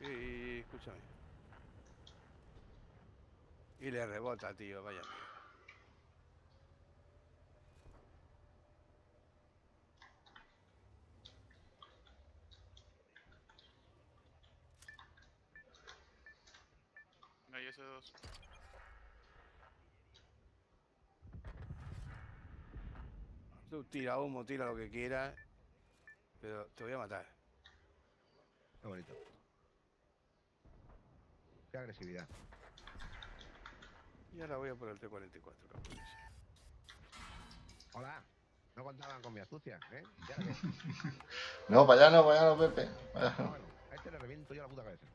Y escúchame. Y le rebota, tío, vaya. No, yo sé dos. Tú tira humo, tira lo que quieras. Pero te voy a matar. Qué bonito. Qué agresividad. Y ahora voy a por el T-44, cabrones. Hola. No contaban con mi astucia, ¿eh? Ya la ves. *laughs* No, para allá no, para allá no, Pepe. Para allá Ah, no. bueno, a este le reviento yo la puta cabeza.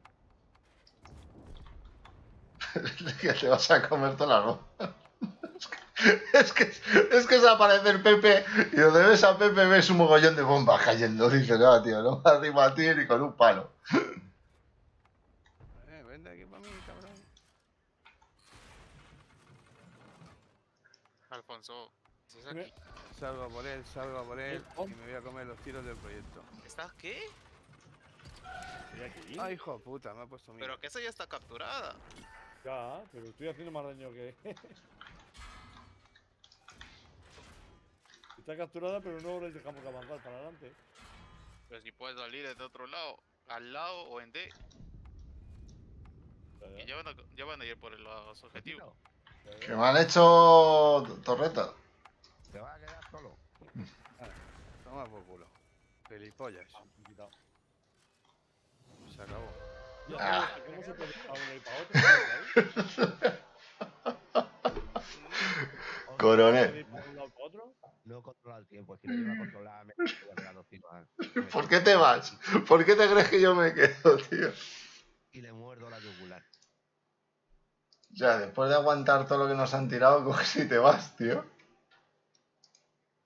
*laughs* que te vas a comer toda la ropa. *laughs* Es que, es que es aparecer Pepe y donde ves a Pepe ves un mogollón de bombas cayendo. Dices, no, tío, no me arriba a ti ni con un palo. *laughs* Eh, ven de aquí para mí, cabrón. Alfonso, ¿estás aquí? Salgo a por él, salgo a por él. Y me voy a comer los tiros del proyecto. ¿Estás qué? Estoy aquí. Ay, hijo de puta, me ha puesto miedo. Pero que esa ya está capturada. Ya, pero estoy haciendo más daño que. *laughs* Está capturada, pero no les dejamos avanzar para adelante. Pero si puedes salir desde otro lado, al lado o en D. Ya, Y ya, ya van a, ya van a ir por los objetivos. Que me han hecho torreta. Te vas a quedar solo. *laughs* Toma por culo. Pelipollas. Ah. Se acabó. Ya, Ah. pero ¿Cómo se puede ir para uno y para otro? *laughs* O- Coronel. No controla el tiempo, si lo lleva a controlar, me a- *laughs* ¿Por qué te vas? ¿Por qué te crees que yo me quedo, tío? Y le muerdo la yugular. Ya, después de aguantar todo lo que nos han tirado, *laughs* coges y te vas, tío.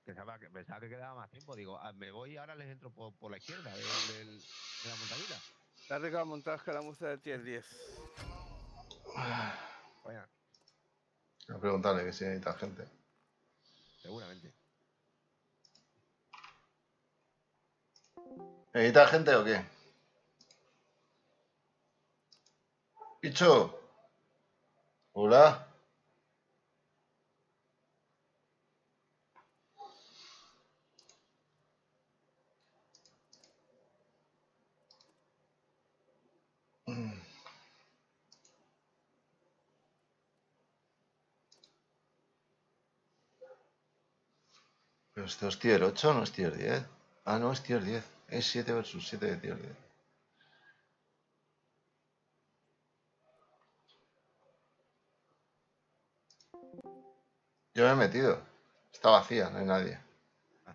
Pensaba que, pensaba que quedaba más tiempo. Digo, ah, me voy y ahora les entro por, por la izquierda del- del- de la montañita. La rica montada escaramuza de tier 10. Vaya, Voy a preguntarle que si necesita gente. seguramente. ¿Necesita gente o qué? Picho. Hola. Pero esto es tier 8, no es tier 10. Ah, no, es tier 10. Es 7 versus 7 de tier 10. Yo me he metido. Está vacía, no hay nadie.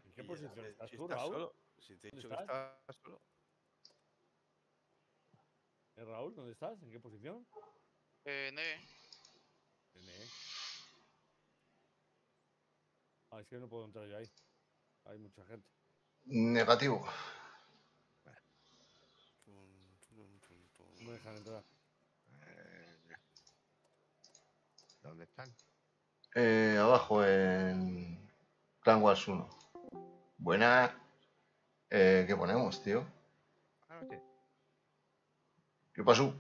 ¿En qué posición eh, estás tú, Raúl? solo, Si te he ¿Dónde dicho que estás? solo. ¿Eh, Raúl, ¿dónde estás? ¿En qué posición? Eh. En E. Ah, es que no puedo entrar yo ahí. Hay mucha gente. Negativo. me dejan entrar. Eh, ¿Dónde están? Eh, abajo en Clan Wars 1. Buena. Eh, ¿Qué ponemos, tío? Ah, Buenas noches. ¿Qué pasó?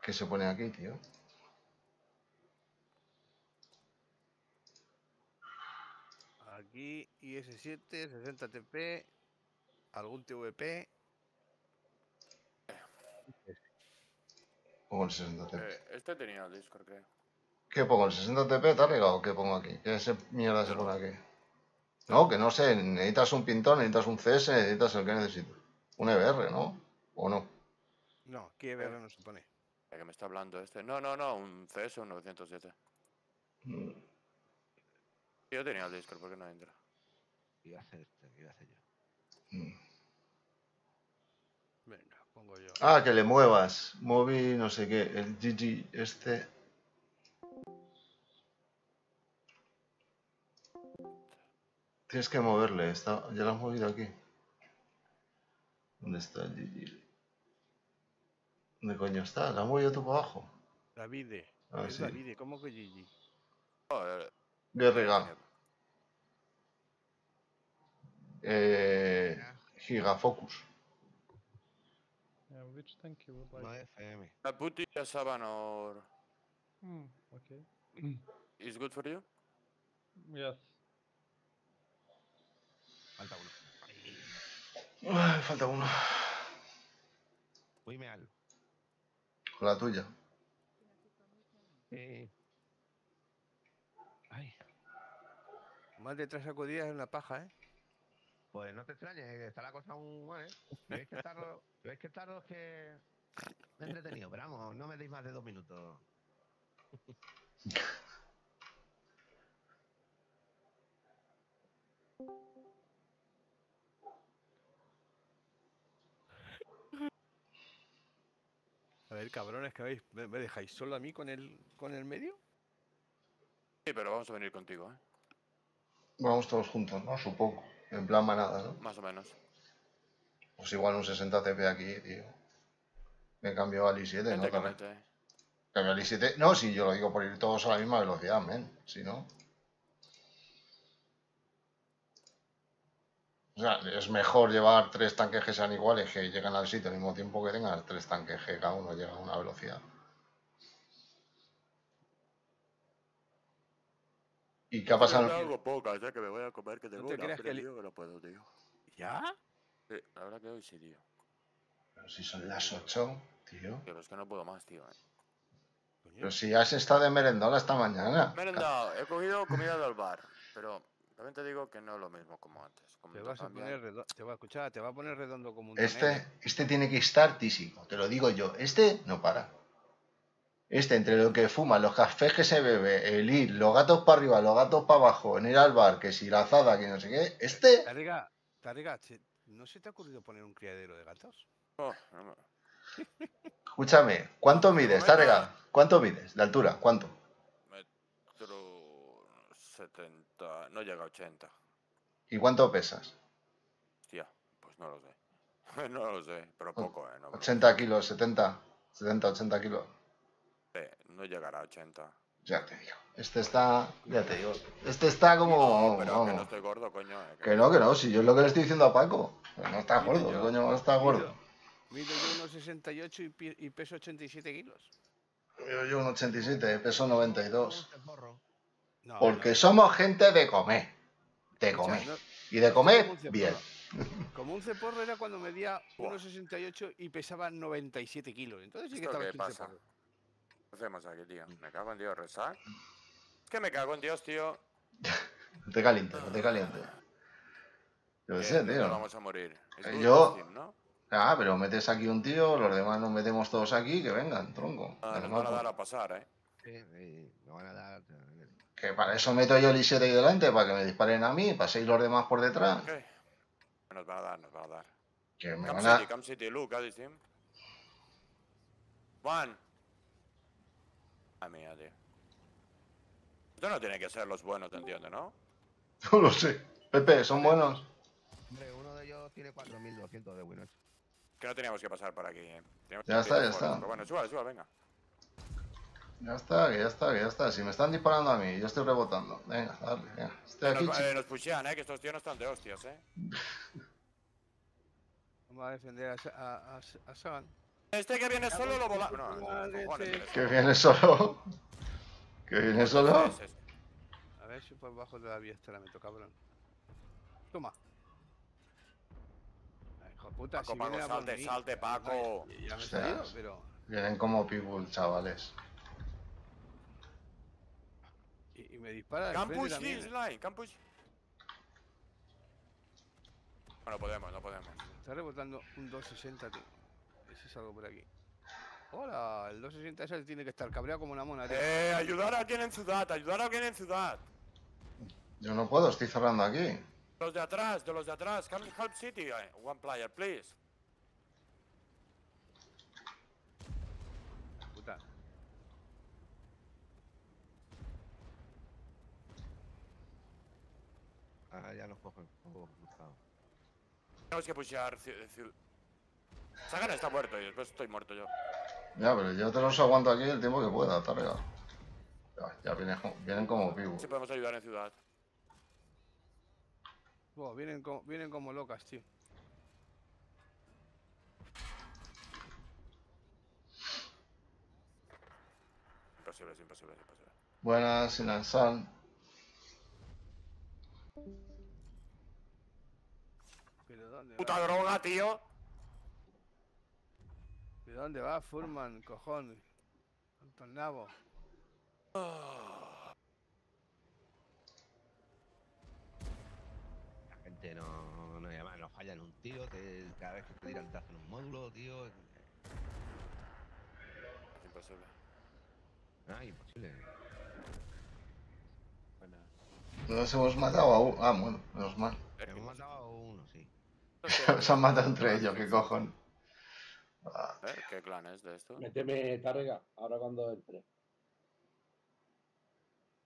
¿Qué se pone aquí, tío? Aquí IS7, 60 TP, algún TVP. Pongo el 60 TP. Eh, este tenía el Discord, creo. ¿Qué pongo? ¿El 60 TP? ¿Te ha regado? ¿Qué pongo aquí? ¿Qué ese mierda se pone aquí? No, que no sé. Necesitas un pintón, necesitas un CS, necesitas el que necesito. Un EBR, ¿no? ¿O no? No, aquí EBR no se pone. ¿De qué me está hablando este? No, no, no, un CS un 907. Mm, Yo tenía el Discord, ¿por qué no entra? ¿Qué iba a hacer este? ¿Qué iba a hacer yo? Mm. Venga, pongo yo. Ah, que le muevas. Moví, no sé qué. El GG este. Tienes que moverle. Está, ya lo has movido aquí. ¿Dónde está el GG? ¿Dónde coño está? ¿Lo has movido tú para abajo? Davide. Ah, sí. Davide, ¿cómo que Gigi? Guerrega. Eh, Gigafocus. Yeah, which tank you would like? FM. I put it as seven or Hmm, okay. *clears throat* is good for you? Yes. Falta uno. Ay, falta uno. Muy mal. Con la tuya. Eh. Ay, Más de tres sacudidas en la paja, ¿eh? Pues no te extrañes, que está la cosa aún mal, ¿eh? ¿Veis que tardo? ¿Veis que tardo es que me he entretenido? Pero vamos, no me deis más de dos minutos. A ver, cabrones, que veis, ¿me, me dejáis solo a mí con el, con el medio? Sí, pero vamos a venir contigo, ¿eh? Vamos todos juntos, ¿no? Supongo. En plan manada, ¿no? Más o menos. Pues igual un 60 CP aquí, tío. Me cambio al i7, ¿no? Cambio al i7. No, si yo lo digo por ir todos a la misma velocidad, men. Si no. O sea, es mejor llevar tres tanques que sean iguales que llegan al sitio al mismo tiempo que tengas tres tanques que cada uno llega a una velocidad. ¿Y qué ha pasado? Yo hago pocas, ya que me voy a comer, que tengo te que tío, que no puedo, tío. ¿Ya? Sí, la verdad que hoy sí, tío. Pero si son las 8, tío. Pero es que no puedo más, tío. ¿eh? Pero si has estado de merendola esta mañana. Merendado, he cogido comida del bar, pero también te digo que no es lo mismo como antes. Como te tú vas a también. poner redondo, te va a escuchar, te va a poner redondo como un Este, tonel. este tiene que estar tísico, te lo digo yo. Este no para. Este, entre lo que fuma, los cafés que se bebe, el ir, los gatos para arriba, los gatos para abajo, en ir al bar, que si la azada, que no sé qué. Este, Tarriga, ¿se- ¿no se te ha ocurrido poner un criadero de gatos? Oh, no *laughs* escúchame, ¿cuánto mides, Targa? ¿Cuánto mides? ¿De altura? ¿Cuánto? Metro 70, no llega a 80. ¿Y cuánto pesas? Hostia, pues no lo sé. *laughs* no lo sé, pero poco, ¿eh? No, me lo 80 kilos, 70, 70, 80 kilos. No llegará a 80. Ya te digo. Este está, ya te digo. Este está como. No, pero que no estoy gordo, coño. eh, Que no, que no, si yo es lo que le estoy diciendo a Paco. Que no está gordo, yo, coño, no está gordo. Mido yo unos 68 y, y peso 87 kilos. Yo, yo un 87, peso 92. Este. No, Porque no, somos gente de comer. De comer. no- Y de comer, como bien. Como un ceporro era cuando medía Buah. 1,68 y pesaba 97 kilos. Entonces sí que ¿Esto estaba qué pasa? ceporro. ¿Qué hacemos aquí, tío? Me cago en Dios, rezar. Que me cago en Dios, tío. No *laughs* te calientes, no te calientes. Yo qué sé, tío. vamos a morir. Es Eh, yo- Steam, ¿no? Ah, pero metes aquí un tío, los demás nos metemos todos aquí, que vengan, tronco. Ah, Además, van a dar a pasar, ¿eh? Sí, van a dar. Que para eso meto yo el i7 ahí delante, para que me disparen a mí, paséis los demás por detrás. Ok. Nos van a dar, nos van a dar. Que me Come van a... City, Come City, Luke, Adi Steam. Juan. A mía, tío. Esto no tiene que ser los buenos, te entiendes, ¿no? *laughs* No lo sé. Pepe, ¿son buenos? Hombre, uno de ellos tiene 4200 de Windows. que no teníamos que pasar por aquí. eh. Teníamos Ya está, ya por- está. Pero bueno, suba, suba, venga. Ya está, que ya está, que ya está. Si me están disparando a mí, yo estoy rebotando. Venga, dale, venga. Estoy aquí, Nos, eh, nos pushean, eh, que estos tíos no están de hostias, eh. *laughs* Vamos a defender a, a, a, a San. Este que viene solo lo volamos. No, cojones, Que viene solo. Que viene solo. es- es- A ver si por bajo de la vía la meto, cabrón. Toma. Hijo de puta, Paco, si Paco, viene a por salte, mí. salte, Paco. Vale, ya me he Ostras. salido, pero. Vienen como people, chavales. Y, y me dispara. push también. this line, can push. Bueno, podemos, no podemos. Está rebotando un 260, tío. Ese es algo por aquí. Hola, el 260 ese tiene que estar cabreado como una mona, tío. Eh, ayudar a alguien en ciudad, ayudar a alguien en ciudad. Yo no puedo, estoy cerrando aquí. Los de atrás, de los de atrás. Come help city, eh, one player, please. Puta. Ah, ya nos cogen. Oh, cruzado. Tenemos que pushear. Sagan está muerto y después estoy muerto yo. Ya, pero yo te los aguanto aquí el tiempo que pueda, Targa. Ya, ya vienen, como- vienen como people. Si podemos ayudar en ciudad. Vienen, como, vienen como locas, tío. Imposible, es imposible, es imposible. Buenas, Sinansan. ¿Pero dónde Puta droga, tío. ¿De dónde va Furman, cojón? Tanto nabo. La gente no, no, además no falla en un tiro. Te, cada vez que te tiran te hacen un módulo, tío. Es imposible. Ah, imposible. Nos hemos matado a uno. Ah, bueno, menos mal. Hemos matado a uno, sí. *laughs* Se han matado entre ellos, qué cojón. Ah, A ver, ¿qué clan es de esto? Méteme ahora cuando entre.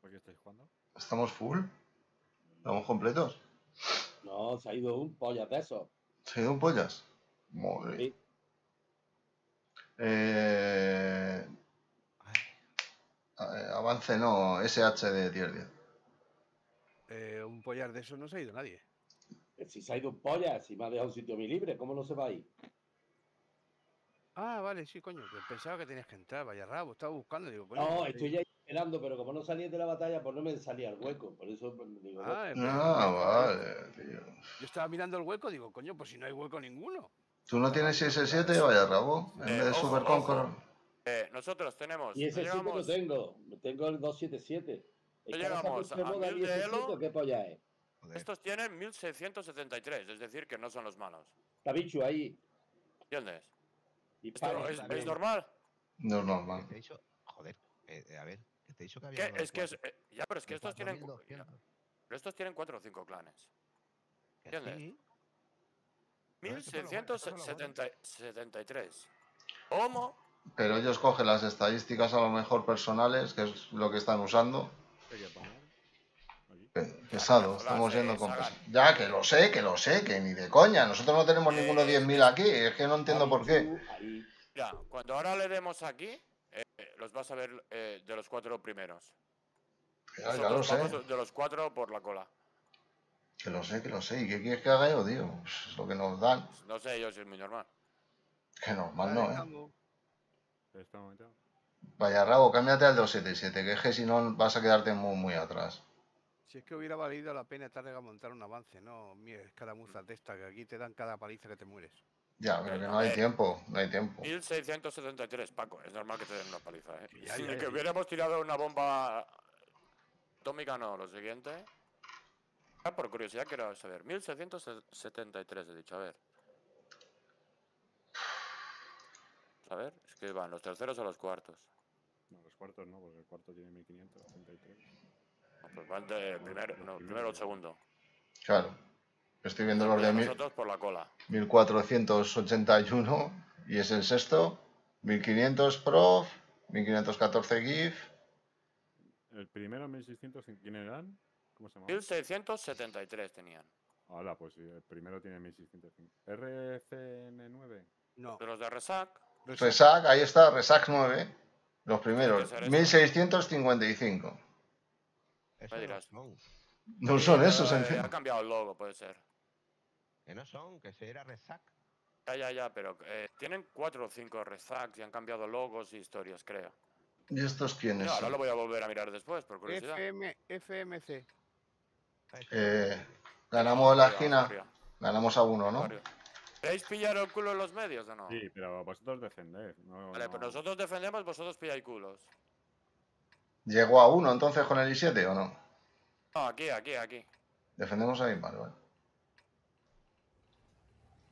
¿Por qué estáis jugando? ¿Estamos full? ¿Estamos completos? No, se ha ido un pollas de esos. ¿Se ha ido un pollas? Muy bien. Sí. Eh, eh, avance no, SH de tier 10. Eh, un pollar de esos no se ha ido nadie. Eh, Si se ha ido un pollas, si me ha dejado un sitio a mí libre, ¿cómo no se va a ir? Ah, vale, sí, coño. pensaba que tenías que entrar, vaya rabo. Estaba buscando, digo, coño. No, estoy ya esperando, pero como no salía de la batalla, pues no me salía el hueco. Por eso pues, digo. Ah, Ah, vale, tío. Yo estaba mirando el hueco, digo, coño, pues si no hay hueco ninguno. ¿Tú no tienes SS7? Vaya rabo. En Eh, vez de ojo, Super. Eh, nosotros tenemos. y ese no 7 no llegamos- tengo, tengo el 277. No ¿El cara llegamos está a moda mil de 17 elo. o qué polla es? Estos tienen 1673, es decir, que no son los malos. Está bicho ahí. ¿Entiendes? Esto es, es normal. No es normal. te he dicho, joder, eh, a ver, que te he dicho que había. ¿Qué? Es que es. cuatro- eh, ya, pero es que estos tienen. cu- 4.200. ya, pero estos tienen 4 o 5 clanes. ¿entiendes? sí. No, estos son los buenos, estos son los buenos. 1673. ¿Cómo? Pero ellos cogen las estadísticas a lo mejor personales, que es lo que están usando. ¿Qué hay que poner? Aquí. Pe- Pesado, estamos yendo con peso. Ya, que lo sé, que lo sé, que ni de coña. Nosotros no tenemos Eh, ninguno 10.000 aquí, es que no entiendo por qué. Mira, cuando ahora le demos aquí, eh, los vas a ver eh, de los cuatro primeros. Ya, lo sé, de los cuatro por la cola. que lo sé, que lo sé. ¿Y qué quieres que haga yo, tío? Pues es lo que nos dan. No sé yo si es muy normal. Que normal no, ¿eh? Vaya rabo, cámbiate al 277, que es que si no vas a quedarte muy, muy atrás. Si es que hubiera valido la pena estar a montar un avance, no, mira, escaramuzas de esta, que aquí te dan cada paliza que te mueres. Ya, pero que no hay tiempo, no hay tiempo. 1673, Paco. Es normal que te den una paliza, ¿eh? Ya, Si ya, que ya. hubiéramos tirado una bomba atómica, no. Lo siguiente. Ah, por curiosidad quiero saber. 1673 he dicho, a ver. A ver, es que van los terceros a los cuartos. No, los cuartos no, porque el cuarto tiene 1533. Pues van de primero, no, primero o segundo. Claro. Estoy viendo los de mil- Nosotros por la cola. 1481 y es el sexto. 1500 Prof, 1514 GIF. El primero 1600, ¿quién eran? ¿Cómo se llama? 1673 tenían. Hola, pues sí, el primero tiene 1605. RCN9. No. De los de Resac. Resac, ahí está, Resac 9. Los primeros, ser eso. 1655. Eso no son. No son pero, esos, eh, encima. Ha cambiado el logo, puede ser. Que no son, que se era Rezac. Ya, ya, ya, pero eh, tienen cuatro o cinco Resacs y han cambiado logos y historias, creo. ¿Y estos quiénes No, ahora lo voy a volver a mirar después, por curiosidad. FM, FMC. Eh, ganamos la esquina, ganamos a uno, ¿no? ¿Queréis pillar el culo en los medios o no? Sí, pero vosotros defended. No, Vale, no- pues nosotros defendemos, vosotros pilláis culos. ¿Llegó a uno entonces con el I7 o no? No, aquí, aquí, aquí. Defendemos ahí, vale, vale.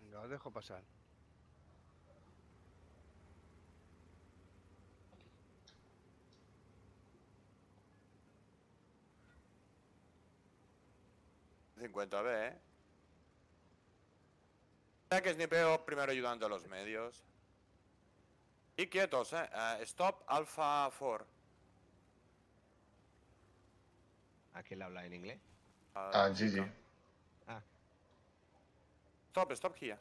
Venga, os dejo pasar. ¿eh? 50B, ¿eh? Ya que snipeo primero ayudando a los medios. Y quietos, ¿eh? Eh, stop Alpha 4. ¿A quién le habla en inglés? Ah, GG. Ah, Stop, stop here.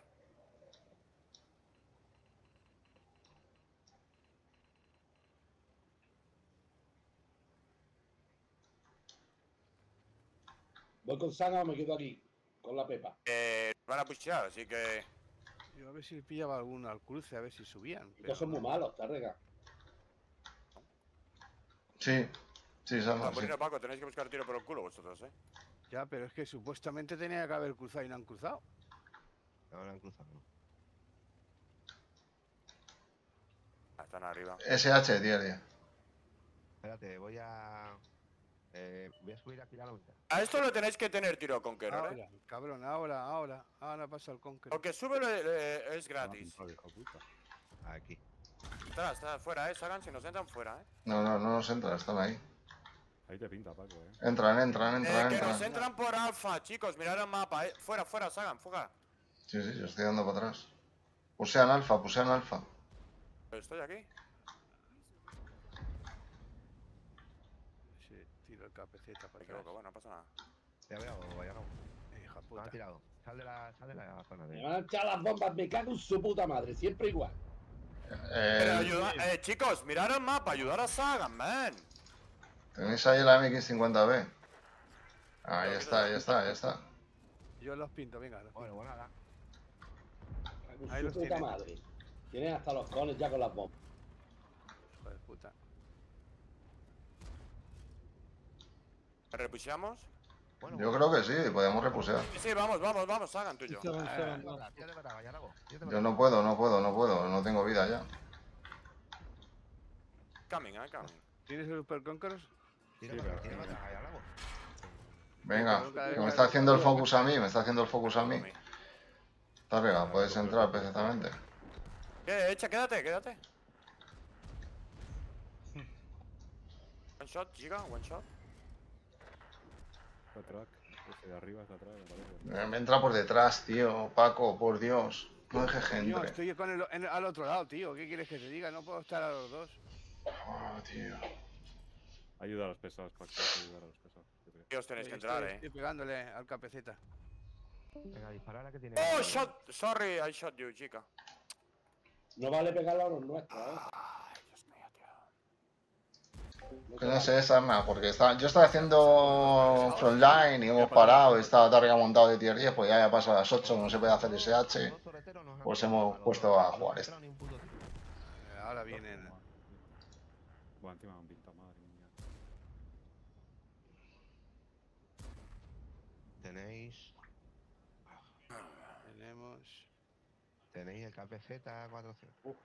¿Voy con Saga o me quedo aquí? Con la Pepa. Eh, van a pushear, así que... Yo a ver si pillaba alguno al cruce, a ver si subían. pero Estos son muy malos, Tárrega. Sí, sí, sí. Bueno, Paco, tenéis que buscar tiro por el culo vosotros, ¿eh? Ya, pero es que supuestamente tenía que haber cruzado y no han cruzado. no lo han cruzado. ¿no? Ah, Están arriba. SH, tío, tío. Espérate, voy a. Eh, voy a subir aquí la. A esto lo tenéis que tener tiro con Conqueror, ¿eh? Ahora, cabrón, ahora, ahora. Ahora pasa el Conqueror. Porque sube es Ah, gratis. Aquí. Está, está fuera, ¿eh? Sagan, si nos entran fuera, ¿eh? No, no, no nos entran, están ahí. Ahí te pinta, Paco, eh. Entran, entran, Eh, entran, que nos entran. entran por alfa, chicos, mirad el mapa, ¿eh? Fuera, fuera, Sagan, fuga. Sí, sí, yo estoy dando para atrás. Pusean alfa, pusean alfa. Estoy aquí. Sí, tiro el KPZ para Me atrás. bueno, no pasa nada. Ya veo, vaya no. Hija Me han tirado. Sal de la, sal de la zona Me de. van a echar las bombas, me cago en su puta madre, siempre igual. Pero Eh, ayuda, eh, chicos, mirad el mapa, ayudar a Sagan, man. Tenéis ahí la MX50B. Ahí está, ahí está, ahí está. Yo los pinto, venga. los Bueno, pues nada. Ahí los puta madre. Tienen hasta los cones ya con las bombas. de puta. ¿Repusheamos? Bueno, Yo creo que sí, podemos repusear. Sí, sí, vamos, vamos, vamos, Sagan, tú y yo. Eh, Vallalago, tírate para Yo no puedo, no puedo, no puedo, no tengo vida ya. Coming, eh, coming. ¿Tienes el Super Conqueror? Tira Sí, para acá, pero- tira para acá, Vallalago. Venga, que me está haciendo el focus a mí, me está haciendo el focus a mí. Tarrega, puedes entrar perfectamente. ¿Qué? Echa, quédate, quédate. One shot, chica, one shot. Ese de arriba está atrás, me parece. Eh, Me entra por detrás, tío. Paco, por Dios. No dejes Coño, entre. estoy con el, en- al otro lado, tío. ¿Qué quieres que te diga? No puedo estar a los dos. Oh, tío. Ayuda a los pesados, Paco. Ayuda a los pesados. Dios, tenéis que Estoy- entrar, eh. Estoy pegándole al KPZ. Venga, dispara la que tiene. Oh, shot. Sorry, I shot you, chica. No vale pegarle a los nuestros, ¿eh? Ay, Dios mío, tío. No Que no sé, Sarna, porque está, yo estaba haciendo frontline y hemos parado, estaba Tarrega montado de tier 10, pues ya ya pasa a las 8, no se puede hacer SH. Pues hemos puesto a jugar un tiro. Eh, Ahora vienen. Bueno, encima me han pintado, madre mía. Tenéis. Tenemos. Tenéis el KPZ 400.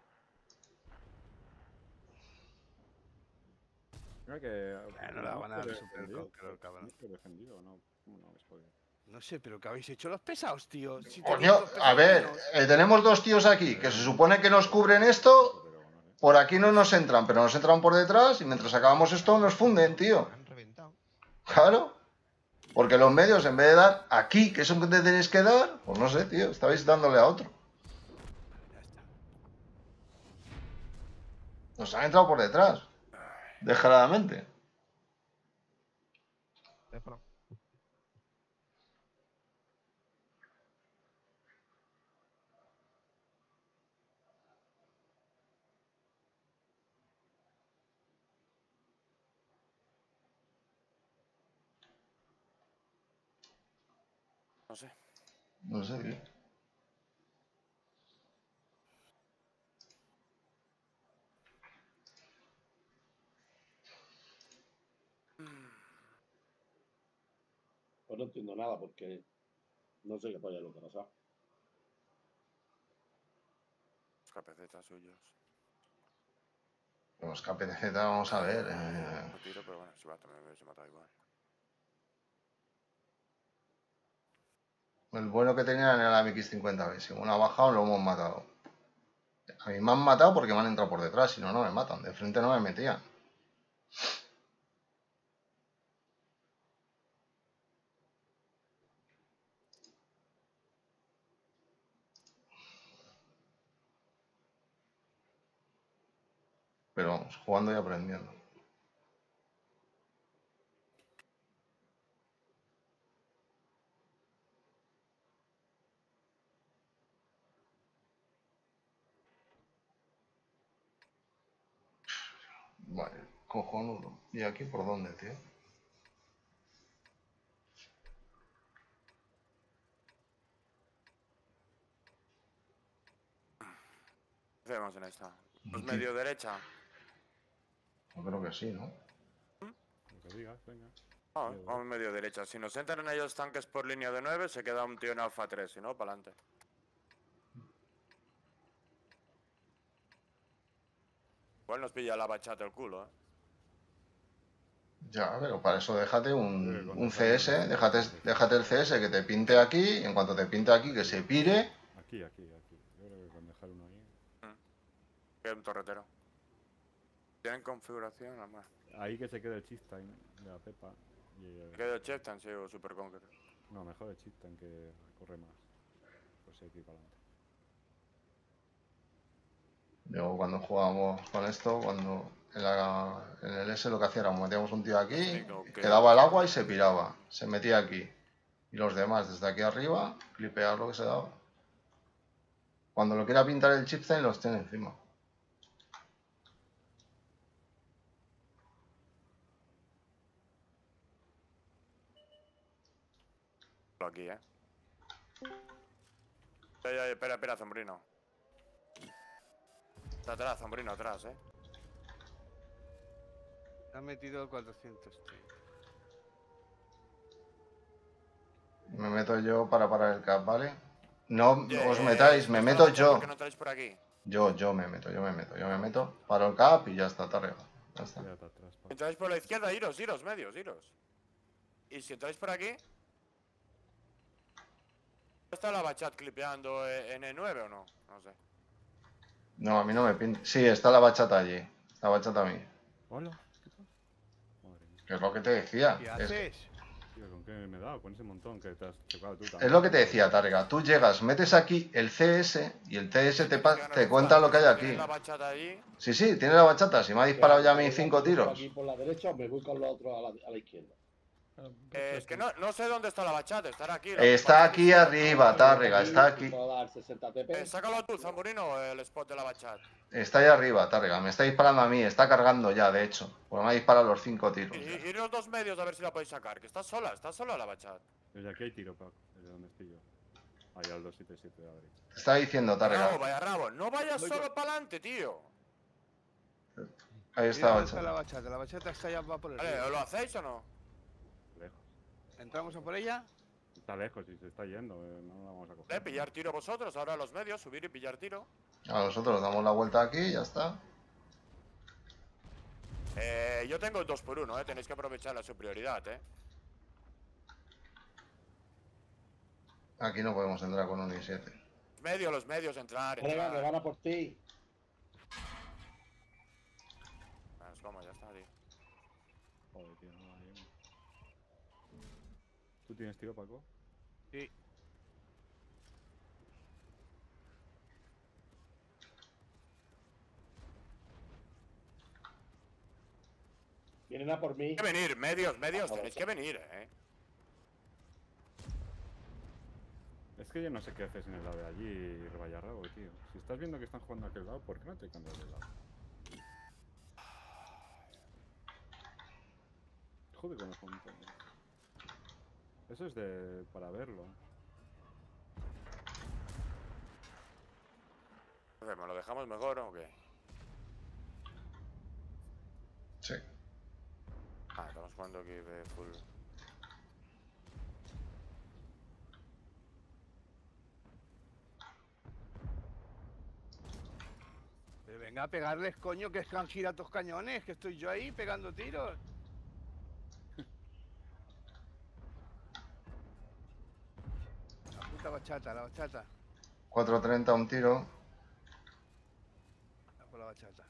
Mira que. no la van a dar super defendido. conqueror, cabrón. No estoy defendido, no. ¿Cómo no habéis podido? No sé, pero ¿qué habéis hecho los pesados, tío? Si Coño, a ver, eh, tenemos dos tíos aquí que se supone que nos cubren esto, eh. por aquí no nos entran, pero nos entran por detrás y mientras acabamos esto nos funden, tío. Han reventado. Claro. Porque los medios, en vez de dar aquí, que es donde te tenéis que dar, pues no sé, tío, estabais dándole a otro. Nos han entrado por detrás. Descaradamente. Déjalo. No sé. No sé, tío. Pues no entiendo nada porque no sé qué polla lo que ha pasado. Los KPZ suyos. Los KPZ, vamos a ver. eh, No tiro, pero bueno, si va también me hubiese matado igual. El bueno que tenían era la MX50B. Según ha bajado, lo hemos matado. A mí me han matado porque me han entrado por detrás, si no, no me matan. De frente no me metían. Pero vamos, jugando y aprendiendo. Vale, cojonudo. ¿Y aquí por dónde, tío? ¿Qué hacemos en esta? Pues medio derecha. Yo creo que sí, ¿no? Lo que digas, venga. Ah, Medio vamos medio derecha. Si nos entran ellos tanques por línea de 9, se queda un tío en alfa 3, si no, para adelante. Igual nos pilla la bachata el culo, eh. Ya, pero para eso déjate un, Sí, un CS, el- déjate, déjate el CS que te pinte aquí, y en cuanto te pinte aquí, que se pire. Aquí, aquí, aquí. Yo creo que con dejar uno ahí. Que es un torretero. Tienen configuración, además. Ahí que se quede el Chiftain de la Pepa. Y, eh, Que de Chef han sido super concreto. no, mejor el Chiftain que corre más. Pues hay que ir para adelante. Yo cuando jugábamos con esto, cuando en, la- en el S lo que hacía era metíamos un tío aquí, quedaba el agua y se piraba, se metía aquí. Y los demás desde aquí arriba, clipear lo que se daba. Cuando lo quiera pintar el chipstein los tiene encima. Aquí, eh. Espera, espera, espera, Zombrino. Está atrás, Zombrino, atrás, eh. Ha metido el 430. Me meto yo para parar el cap, ¿vale? No os metáis, me meto yo. ¿Por qué no por aquí? Yo, yo me meto, yo me meto, yo me meto. Paro el cap y ya está, está arriba. Ya está. Entráis por la izquierda, iros, iros, medios, iros. Y si entráis por aquí. ¿Está la bachat clipeando eh, en E9 o no? No sé. No, a mí no me pinta. Sí, está la bachata allí. La bachata a mí. Hola. ¿Qué pasa? Madre mía. Que es lo que te decía. ¿Qué Es, haces? Tío, ¿con qué me he dado? Con ese montón que te has chocado tú es también. lo que te decía, Targa. Tú llegas, metes aquí el CS y el TS te, pa- Que no te cuenta lo que hay aquí. la bachata allí. Sí, sí, tiene la bachata. Si me ha disparado ya a mí ¿Me cinco tiros. aquí por la derecha me voy con los otros a la, a la izquierda? Eh, es que no, no sé dónde está la bachata, estará aquí. la- Está aquí arriba, Tárrega, está aquí. puedo dar 60 TP. Eh, sácalo tú, Zamburino, el spot de la bachata. Está ahí arriba, Tárrega. Me está disparando a mí. Está cargando ya, de hecho. Porque me ha disparado los cinco tiros. Y, y- y los dos medios a ver si la podéis sacar, que está sola, está sola la bachata. Desde aquí hay tiro, Paco. Desde donde estoy yo. Ahí al 277 de la derecha. Te está diciendo, Tárrega. vaya rabo, no vayas solo para adelante, tío. Ahí Mira está dónde está la bachata. bachata. La bachata está ya va por el Vale. ¿lo hacéis o no? ¿Entramos a por ella? Está lejos y se está yendo. eh, No la vamos a coger. Eh, pillar tiro vosotros, ahora los medios, subir y pillar tiro. A nosotros damos la vuelta aquí y ya está. Eh, yo tengo el 2 por 1 eh, tenéis que aprovechar la superioridad, eh. Aquí no podemos entrar con un i7. Medios, los medios, entrar, Venga, me entrar. van a por ti. Es como, ya está, tío. Joder, tío, no uno. ¿Tú tienes tiro, Paco? Sí. Vienen a por mí. Hay que venir, medios, medios, tenéis que venir, eh. Es que yo no sé qué haces en el lado de allí, vaya rabo, tío. Si estás viendo que están jugando a aquel lado, ¿por qué no te cambias de lado? Joder con los montones. Eso es de... para verlo. ¿Me ¿Lo dejamos mejor o qué? Sí. Ah, estamos jugando aquí de full... Pero venga a pegarles, coño, que están girados cañones, que estoy yo ahí pegando tiros. La bachata, la bachata. 4.30 un tiro. A por la bachata.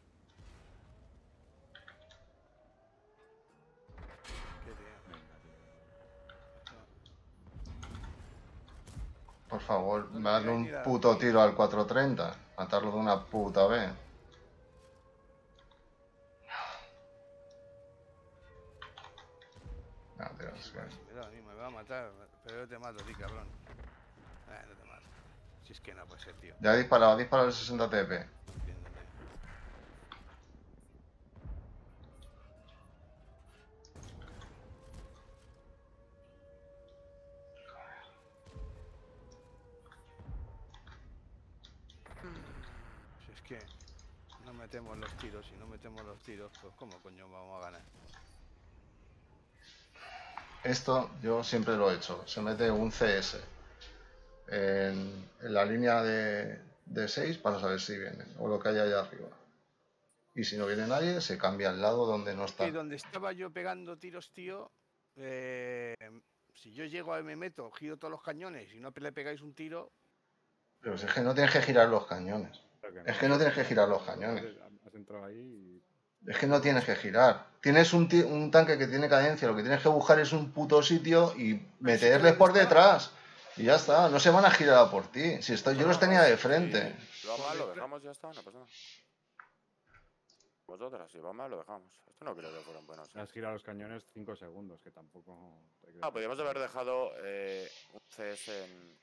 Por favor, darle un puto tiro al 4.30. Matarlo de una puta vez. No, a mí me va a matar, pero yo te mato a ti, cabrón. Eh, no te mato. Si es que no puede ser, tío. Ya he disparado, ha disparado el 60 TP. Si es que no metemos los tiros y no metemos los tiros, pues ¿cómo coño vamos a ganar? Esto yo siempre lo he hecho. Se mete un CS en, en la línea de, de 6 para saber si vienen o lo que hay allá arriba. Y si no viene nadie, se cambia al lado donde no está. Y donde estaba yo pegando tiros, tío, eh, si yo llego a me meto, giro todos los cañones y no le pegáis un tiro, Pero es que no tienes que girar los cañones. Es que no tienes que girar los cañones. Has entrado ahí y... Es que no tienes que girar. Tienes un, un tanque que tiene cadencia. Lo que tienes que buscar es un puto sitio y meterles por detrás. Y ya está. No se van a girar a por ti. Si estoy, yo los tenía de frente. Si va mal, lo dejamos, ya está, no pasa nada. Vosotras, si va mal, lo dejamos. Esto no creo que fueran buenos. ¿eh? Has girado los cañones 5 segundos, que tampoco... Ah, podríamos haber dejado eh, un CS en.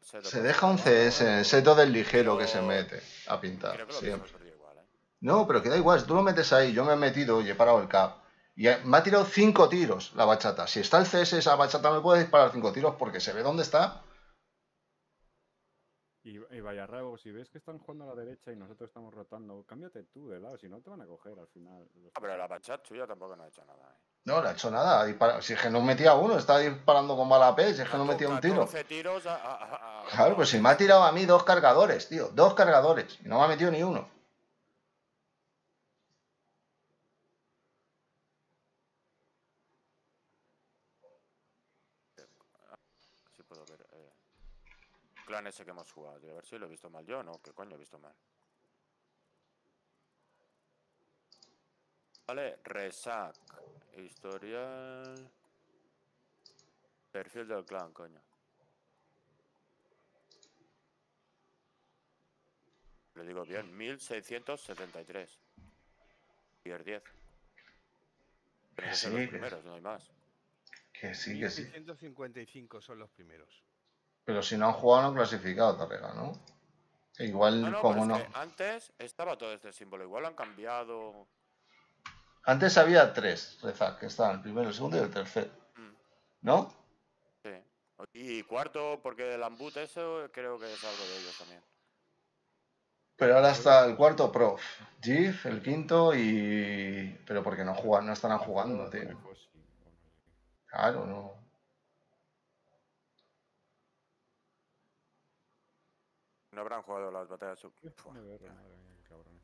set Se deja un CS en el seto del ligero que se mete a pintar. Creo que lo siempre. igual, ¿eh? No, pero que da igual. Si tú lo metes ahí, yo me he metido y he parado el cap. Y me ha tirado cinco tiros la bachata. Si está el CS, esa bachata no me puede disparar cinco tiros porque se ve dónde está. Y, y Vallarrabo, si ves que están jugando a la derecha y nosotros estamos rotando, cámbiate tú de lado, si no te van a coger al final. Ah, pero la tíos. bachat suya tampoco no ha hecho nada, ¿eh? No, le ha hecho nada. Si es que no metía uno, estaba disparando con bala P. Si es que no metía un tiro. 14 tiros a. a- a- a- Claro, pues si me ha tirado a mí dos cargadores, tío. Dos cargadores. Y no me ha metido ni uno. Sí puedo ver. Eh, clan ese que hemos jugado. A ver si lo he visto mal yo, ¿no? ¿Qué coño he visto mal? Vale, resac. Historial. Perfil del clan, coño. Le digo bien, 1673. Tier 10. Pero Que sí, los que- primeros, no hay más. Que sí, que sí. 1655 son los primeros. Pero si no han jugado, no han clasificado, Tarrega, ¿no? Igual, no, como no. es que antes estaba todo este símbolo. Igual lo han cambiado. Antes había tres Rezac, que estaban el primero, el segundo y el tercero. Mm. ¿No? Sí. Y cuarto, porque el Ambut eso creo que es algo de ellos también. Pero ahora está el cuarto prof. GIF, el quinto y. Pero porque no juegan, no estarán jugando, tío. Pues. Claro, no. No habrán jugado las batallas sub. MBR, ya. madre mía, qué cabrón.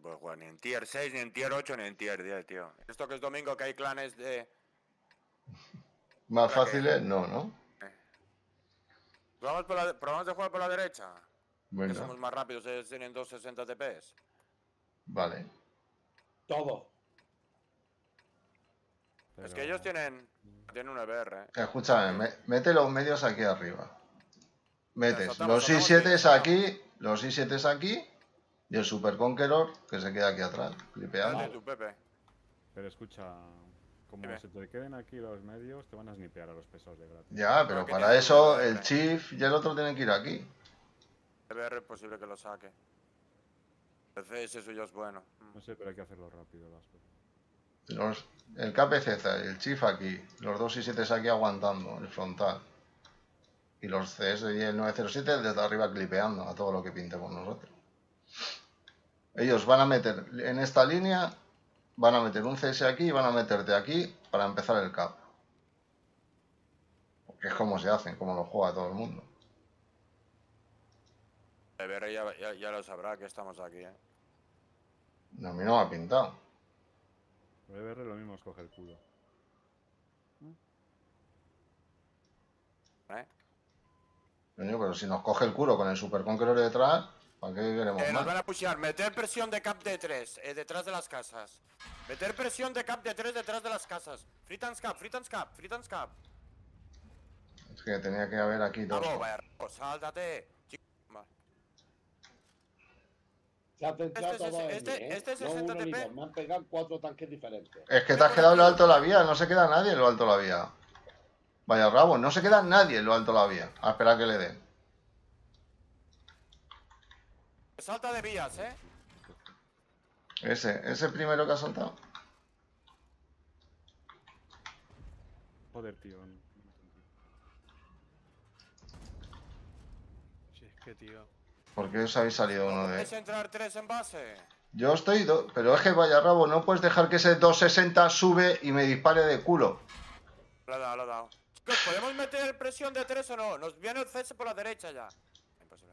Pues jugar ni en tier 6, ni en tier 8, ni en tier 10, tío. Esto que es domingo que hay clanes de. Más que- fáciles, no, ¿no? ¿Probamos, por la de- ¿Probamos de jugar por la derecha? Que Bueno, somos más rápidos, ellos tienen 260 TPs. vale. Todo. Es que ellos Pero- tienen. Tienen un EBR. ¿eh? Escúchame, me- mete los medios aquí arriba. Metes los soltamos i7 bien, aquí, los i7 aquí y el Super Conqueror que se queda aquí atrás, clipeando. Tú, Pepe. Pero escucha, como Dime. se te queden aquí los medios, te van a snipear a los pesados de gratis. Ya, pero para eso un el. Chief y el otro tienen que ir aquí. EBR es posible que lo saque. El CS suyo es bueno. No sé, pero hay que hacerlo rápido las cosas. Los- el KPZ y el Chief aquí, los dos i7 aquí aguantando, el frontal. Y los CS y el 907 desde arriba clipeando a todo lo que pintemos nosotros. Ellos van a meter en esta línea, van a meter un CS aquí y van a meterte aquí para empezar el cap. Que es como se hacen, como lo juega todo el mundo. El BR ya, ya, ya lo sabrá que estamos aquí, ¿eh? A mí no me ha pintado. El EBR lo mismo escoge el culo. ¿Eh? Coño, pero si nos coge el culo con el Super Conqueror detrás, ¿para qué queremos Eh, nos más? van a pushear. Meter presión de cap de 3 detrás de las casas. Meter presión de cap de 3 detrás de las casas. Frittans cap, Frittans cap, cap. Es que tenía que haber aquí dos. Vamos, sáltate. Chico, va. Se ha centrado Este es- todo en este- mí, ¿eh? este es No 60 uno ni TP. dos, Me han pegado cuatro tanques diferentes. Es que te has quedado en lo alto de la vía, no se queda nadie en lo alto de la vía. Vaya rabo, no se queda nadie en lo alto de la vía. A esperar que le den. Salta de vías, ¿eh? Ese, ese primero que ha saltado. Joder, tío. Si es que, tío. ¿Por qué os habéis salido uno ¿Puedes de.? entrar 3 en base? Yo estoy. do- Pero es que vaya rabo, no puedes dejar que ese 260 sube y me dispare de culo. Lo he dado, lo he dado. Chicos, ¿podemos meter presión de 3 o no? Nos viene el CS por la derecha ya. Imposible.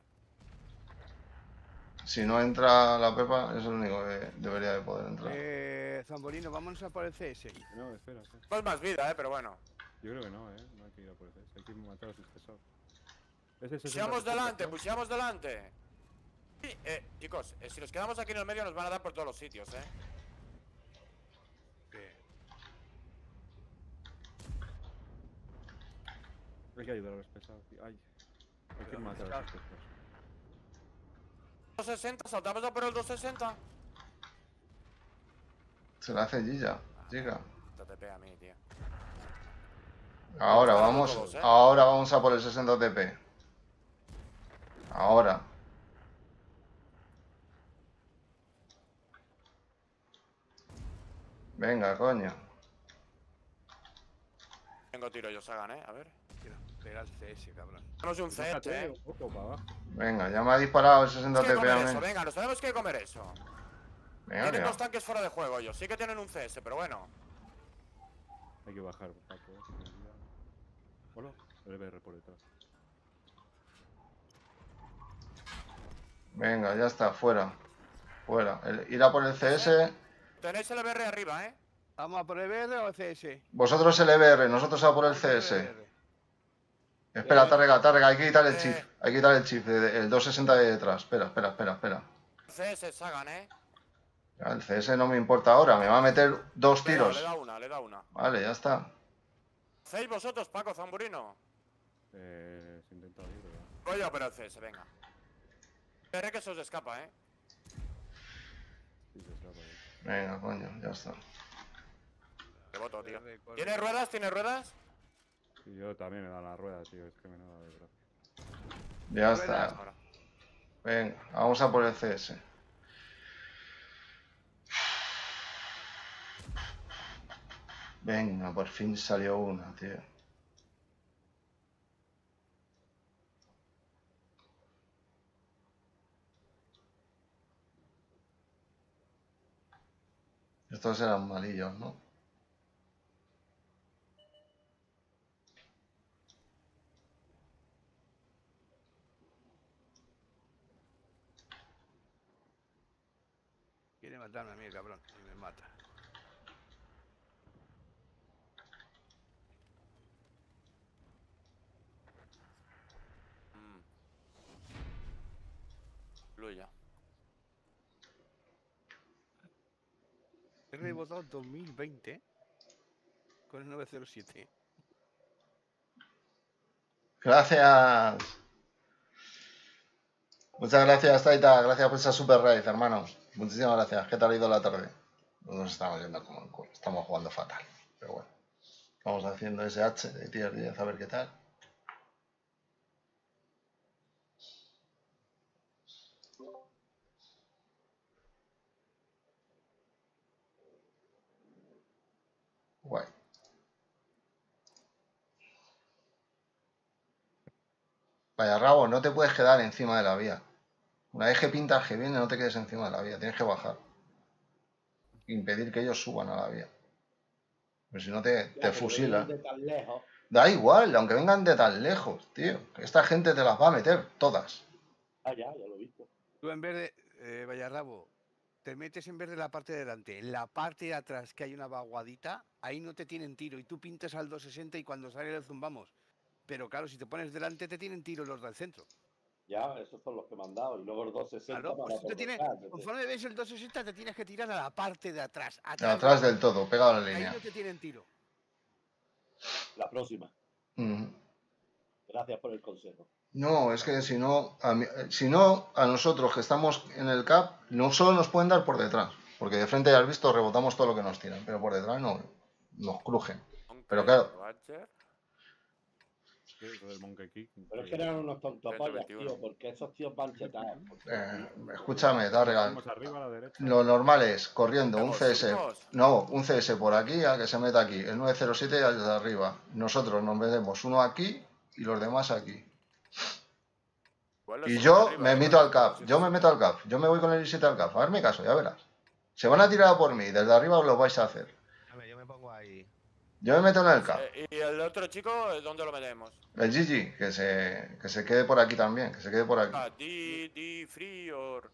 Si no entra la Pepa, eso es lo único que debería de poder entrar. Eh, Zambolino, vámonos a por el CS. No, espera, espera. No es más vida, ¿eh? Pero bueno. Yo creo que no, eh. No hay que ir a por ese. Hay que matar a sucesor. Ese es Pusheamos delante, pusheamos delante. Sí, eh, chicos, eh, si nos quedamos aquí en el medio nos van a dar por todos los sitios, ¿eh? Hay que ayudar a los pesados, tío. Ay. Hay que matar a los pesados. 260, saltamos a por el 260. Se la hace Gilla, chica. Te TP a mí, tío. Ahora vamos, todos, ¿eh? ahora vamos a por el 60 TP. Ahora. Venga, coño. Tengo tiro yo, Sagan, ¿eh? A ver. Pega el CS, cabrón. Tenemos un CS, ¿eh? abajo. Venga, ya me ha disparado el 60 Tenemos que TP a comer mí. eso, venga, nos tenemos que comer eso. Venga, Tienen dos tanques fuera de juego ellos, sí que tienen un CS, pero bueno. Hay que bajar, Paco. eh. Hola. El EBR por detrás. Venga, ya está, fuera. Fuera. El- ir a por el CS. Tenéis el BR arriba, ¿eh? ¿Vamos a por el BR o el CS? Vosotros el EBR, nosotros a por el CS. BR. Espera, Tarrega, Tarrega, hay que quitar el Eh. chip. Hay que quitar el chip, el 260 de detrás. Espera, espera, espera, espera. CS, Sagan, ¿eh? Ya, el CS no me importa ahora, me va a meter dos tiros. Le da una, le da una. Vale, ya está. ¿Hacéis vosotros, Paco Zamburino? Eh, se intenta ir, pero... Voy yo por el CS, venga. BR que se os escapa, ¿eh? Sí, se escapa ahí. Venga, coño, ya está. Reboto, tío. ¿Tiene ruedas? ¿Tiene ruedas? Y yo también me da la rueda, tío. Es que me da de brazo. Ya está. Ahora. Venga, vamos a por el CS. Venga, por fin salió una, tío. Estos eran malillos, ¿no? Quiere matarme a mí, cabrón. Y me mata. Mm. Fluya. Rebotado 2020 con el 907. Gracias. Muchas gracias, Taita. Gracias por esa super raid, hermanos. Muchísimas gracias. ¿Qué tal ha ido la tarde? Nos estamos yendo como el culo. Estamos jugando fatal. Pero bueno. Vamos haciendo ese H de tier 10 a ver qué tal. Guay. Vaya rabo, no te puedes quedar encima de la vía. Una vez que pintas que viene, no te quedes encima de la vía, tienes que bajar. Impedir que ellos suban a la vía. Pues si no te, te fusilan. venir de tan lejos. Da igual, aunque vengan de tan lejos, tío. Esta gente te las va a meter, todas. Ah, ya, ya lo he visto. Tú en vez de, eh, Vallarrabo, te metes en vez de la parte de delante, en la parte de atrás que hay una vaguadita, ahí no te tienen tiro y tú pintas al 260 y cuando sale le zumbamos. Pero claro, si te pones delante te tienen tiro los del centro. Ya, esos son los que me han dado. Y luego el 260 Claro, para pues te tienes, conforme ves el 260 te tienes que tirar a la parte de atrás. Atrás del todo, pegado a la Ahí línea. no te tienen tiro. La próxima. Gracias por el consejo. No, es que si no, a mí- si no, a nosotros que estamos en el CAP, no solo nos pueden dar por detrás, porque de frente ya has visto, rebotamos todo lo que nos tiran, pero por detrás no, nos crujen. Pero claro. Sí, eso del Monkey. Pero es que eran unos tontopollas, 121. tío, porque esos tíos van chetados. porque- Eh, escúchame, lo normal es corriendo un CS, chicos. no, un CS por aquí, a que se meta aquí, el 907 allá arriba. Nosotros nos metemos uno aquí y los demás aquí. Y yo arriba, me igual meto al CAP, yo me meto al CAP, yo me voy con el i7 al CAP, a verme caso, ya verás. Se van a tirar a por mí, desde arriba os lo vais a hacer. Dame, yo me pongo ahí. Yo me meto en el CAP. Eh, ¿Y el otro chico, eh, dónde lo metemos? El Gigi, que se, que se quede por aquí también, que se quede por aquí. Ah, di, di free or...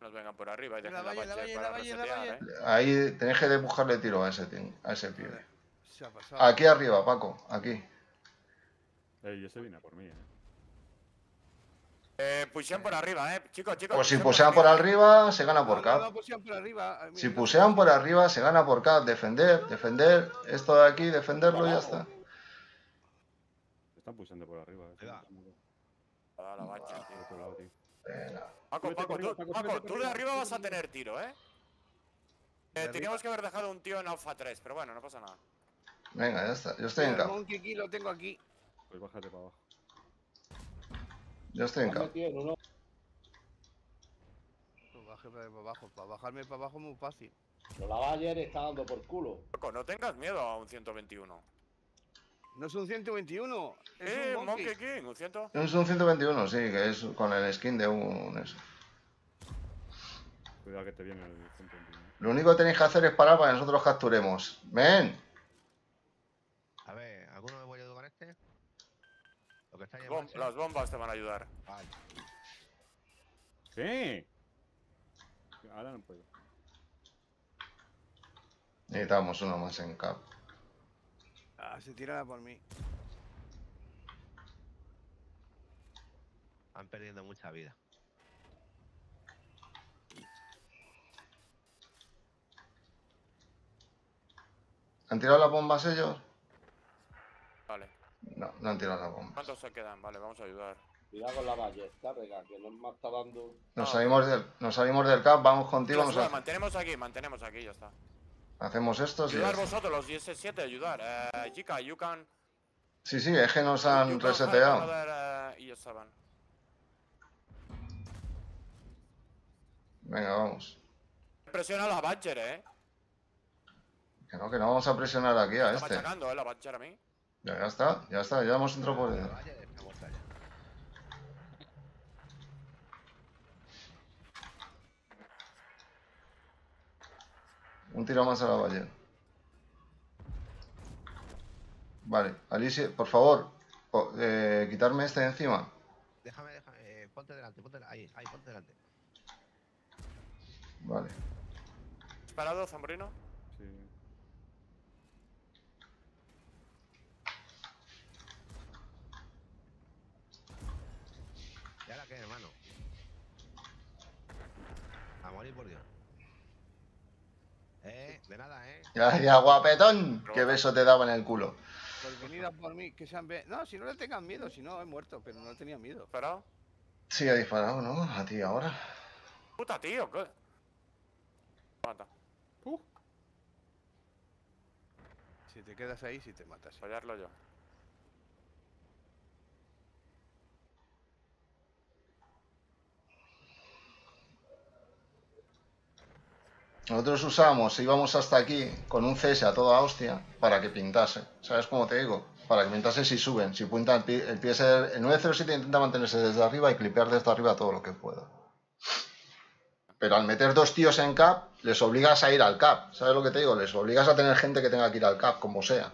Nos vengan por arriba y la dejen la valle, valle, valle, resetear. ¿eh? Ahí tenéis que buscarle tiro a ese, tío, a ese pibe. Se ha pasado. Aquí arriba, Paco, aquí. Ey, ese viene a por mí, eh. Eh, pushean por arriba, eh. Chicos, chicos. Pues si pusean por arriba, se gana por No, no, no, cap. pusieron por arriba. ah, mira, Si pusean por arriba, se gana por cap. Defender, defender. Esto de aquí, defenderlo y ya está. Están pulsando por arriba. eh. Ah, la Badger, Por tío. otro lado, tío. Venga. Paco, Paco, tú, Paco, tú de arriba, vas a tener tiro, ¿eh? Eh, teníamos que haber dejado un tío en Alpha 3, pero bueno, no pasa nada. Venga, ya está. Yo estoy en cap. Key lo tengo aquí. Pues bájate para abajo. Yo estoy en baje para abajo. Para bajarme para abajo es muy fácil. Pero la Bayer está dando por culo. Paco, no tengas miedo a un 121. No es un 121. Es Eh, un Monkey Monkey. King, un 100. Es un 121, sí, que es con el skin de un... eso. Cuidado que te viene el 121. Lo único que tenéis que hacer es parar para que nosotros capturemos. ¡Ven! A ver, ¿alguno me voy a ayudar con este? Lo que está Bom- las bombas te van a ayudar. Vale. ¡Sí! Ahora no puedo. Necesitamos uno más en cap. Ah, se tiran a por mí. Van perdiendo mucha vida. ¿Han tirado las bombas ellos? No, no han tirado las bombas. ¿Cuántos se quedan? Vale, vamos a ayudar. Cuidado con la Bayer, carga, que no me está dando. Nos No. salimos del, nos salimos del cap, vamos contigo, nos sube, hace- mantenemos aquí, mantenemos aquí, ya está. hacemos estos y ya Ayudar está. vosotros, los IS-7, ayudar. Eh, Chica, you can... Sí, sí, es que nos han reseteado. another, eh, IS-7. Venga, vamos. Presiona a la Badger, eh. Que no, que no vamos a presionar aquí a Está este. machacando, eh, la Badger a mí. Ya, ya está, ya está, ya hemos entrado por dentro. Un tiro más a la valle. Vale, Alicia, por favor, eh, quitarme este de encima. Déjame, déjame. eh, ponte delante, ponte ahí, ahí, ponte delante. Vale. ¿Disparado, Zambrino? Sí. ¿Y ahora qué, hermano? A morir por Dios. Eh, de nada, eh. Ya, ya, guapetón. Qué beso te daba en el culo. Pues venid a por mí, que sean... ve- No, si no le tengan miedo, si no, he muerto, pero no tenía miedo. ¿Disparado? Sí, ha disparado, ¿no? A ti ahora. Puta, tío, ¿qué? Mata. Si te quedas ahí, si te matas. Fallarlo yo. Nosotros usamos, íbamos hasta aquí con un CS a toda hostia para que pintase. ¿Sabes cómo te digo? para que mientras si suben, si punta el pie, el pie el, el 907 intenta mantenerse desde arriba y clipear desde arriba todo lo que pueda. Pero al meter dos tíos en cap, les obligas a ir al cap. ¿Sabes lo que te digo? Les obligas a tener gente que tenga que ir al cap, como sea.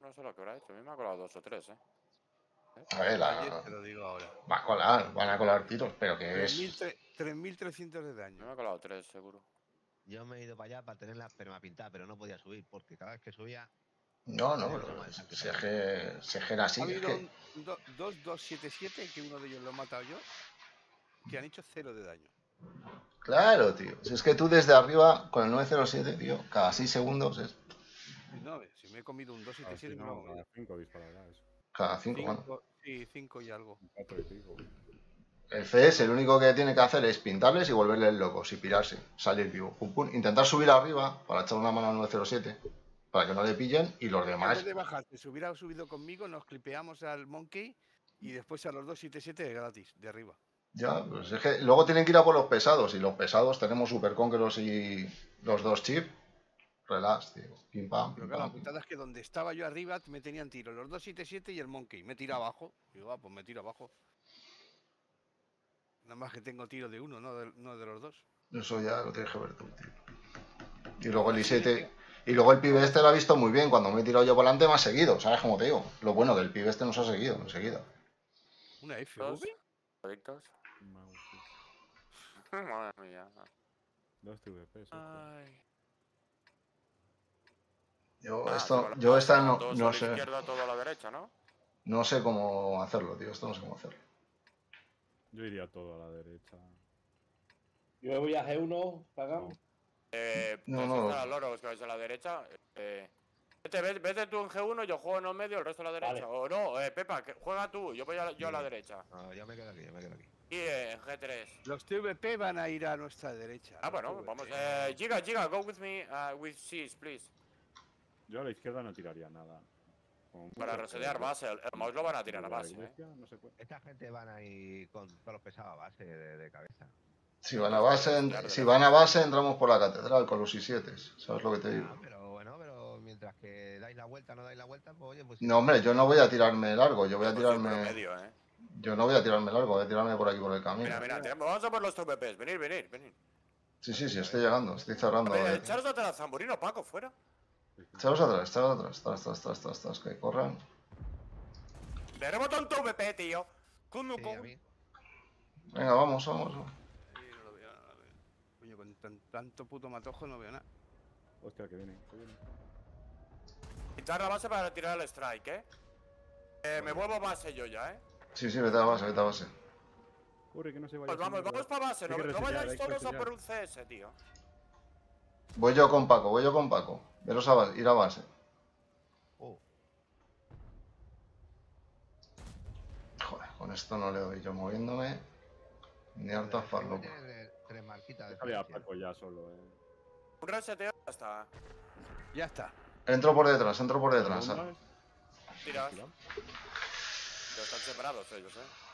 No sé lo que habrá hecho. A mí me ha colado dos o tres, ¿eh? A ver, la- Ayer te lo digo ahora. va a colar, van a colar tiros, pero que es. 3.000 3.300 de daño. me ha colado tres, seguro. Yo me he ido para allá para me ha pintado, pero no podía subir, porque cada vez que subía. No, no, que se ge- se gera así. ha es habido que- un, do- dos 277 que uno de ellos lo he matado yo, que han hecho cero de daño. Claro, tío. Si es que tú desde arriba, con el 907, tío, cada 6 segundos es. No, si me he comido un Ah, sí, 277 me lo no, he cada cinco disparará eso. Cada 5, bueno. Sí, cinco y algo. Un cuatro y pico. El CS el único que tiene que hacer es pintarles y volverles locos y pirarse, salir vivo. Pum, pum. Intentar subir arriba para echar una mano al 907 para que no le pillen y los demás. de bajarse, si hubiera subido conmigo, nos clipeamos al Monkey y después a los 277 gratis, de arriba. Ya, pues es que luego tienen que ir a por los pesados y los pesados tenemos Super Conquerors y los dos chips. Relax, tío. Pim pam, Pero pim claro, la pam. putada es que donde estaba yo arriba me tenían tiro los 277 y el Monkey. Me tira abajo. Digo, ah, pues me tiro abajo. Nada más que tengo tiro de uno, no de, no de los dos. Eso ya lo tienes que ver tú, tío. Y luego el i7. Y luego el pibe este lo ha visto muy bien. Cuando me he tirado yo por delante me ha seguido. ¿Sabes cómo te digo? Lo bueno que el pibe este nos ha seguido enseguida. Una Dos FV. sí. *laughs* Madre mía. Dos TVPs. Ay. Yo Ah, esto, yo esta no, a no la sé. izquierda, todo a la derecha, ¿no? No sé cómo hacerlo, tío. Esto no sé cómo hacerlo. Yo iría todo a la derecha. Yo me voy a G1, Pagan. Eh, No, pues no. los vais a la derecha. Eh, vete, vete, vete tú en G1, yo juego en el medio, el resto a la derecha. Vale. O no, eh, Pepa, que juega tú, yo voy a, yo a la derecha. No, yo me quedo aquí, yo me quedo aquí. Y eh, en G3. Los TVP van a ir a nuestra derecha. Ah, los bueno, TVP. vamos. Eh, Giga, Giga, go with me, uh, with Cs, please. Yo a la izquierda no tiraría nada. Para resetear base, el, el mouse lo van a tirar a base, eh. no se puede. Esta gente van ahí con todos los pesados a base de, de cabeza. Si van a base, en- Claro, si van a base entramos por la catedral con los i7. ¿Sabes lo que te digo? Ah, pero bueno, pero mientras que dais la vuelta, no dais la vuelta, pues oye, pues. No, hombre, yo no voy a tirarme largo. Yo voy a Pues tirarme. medio, eh. Yo no voy a tirarme largo. Voy a tirarme por aquí por el camino. Mira, mira, tiramos- vamos a por los TVPs. Venir, venir, venir. Sí, sí, sí. Estoy llegando. Estoy cerrando. Eh. echaros atrás, Zamborino, Paco, fuera. Echaros atrás, echaros atrás. Atrás, atrás, atrás, atrás, atrás, Que corran. Le rebotó un TVP, tío. Coño, Sí, a. Venga, vamos, vamos. Sí, no lo veo, no lo veo. Coño, con tan- tanto puto matojo no veo nada. Hostia, que viene. que viene. Quitar la base para tirar el strike, eh. Eh, me vuelvo base yo ya, eh. Sí, sí, vete a base, vete a base. Corre, que no se vaya. Pues vamos, vamos para base. No, no vayáis todos a por un CS, tío. Voy yo con Paco, voy yo con Paco. Veros a base, ir a base. Oh, Joder, con esto no le doy yo moviéndome. Ni harta Pero farlopa. tiene tres- marquitas Déjale a. Paco ya solo, eh. Un reseteo ya está. Ya está. Entro por detrás, entro por detrás. ah. Tiras. tira. Pero están separados ellos, eh.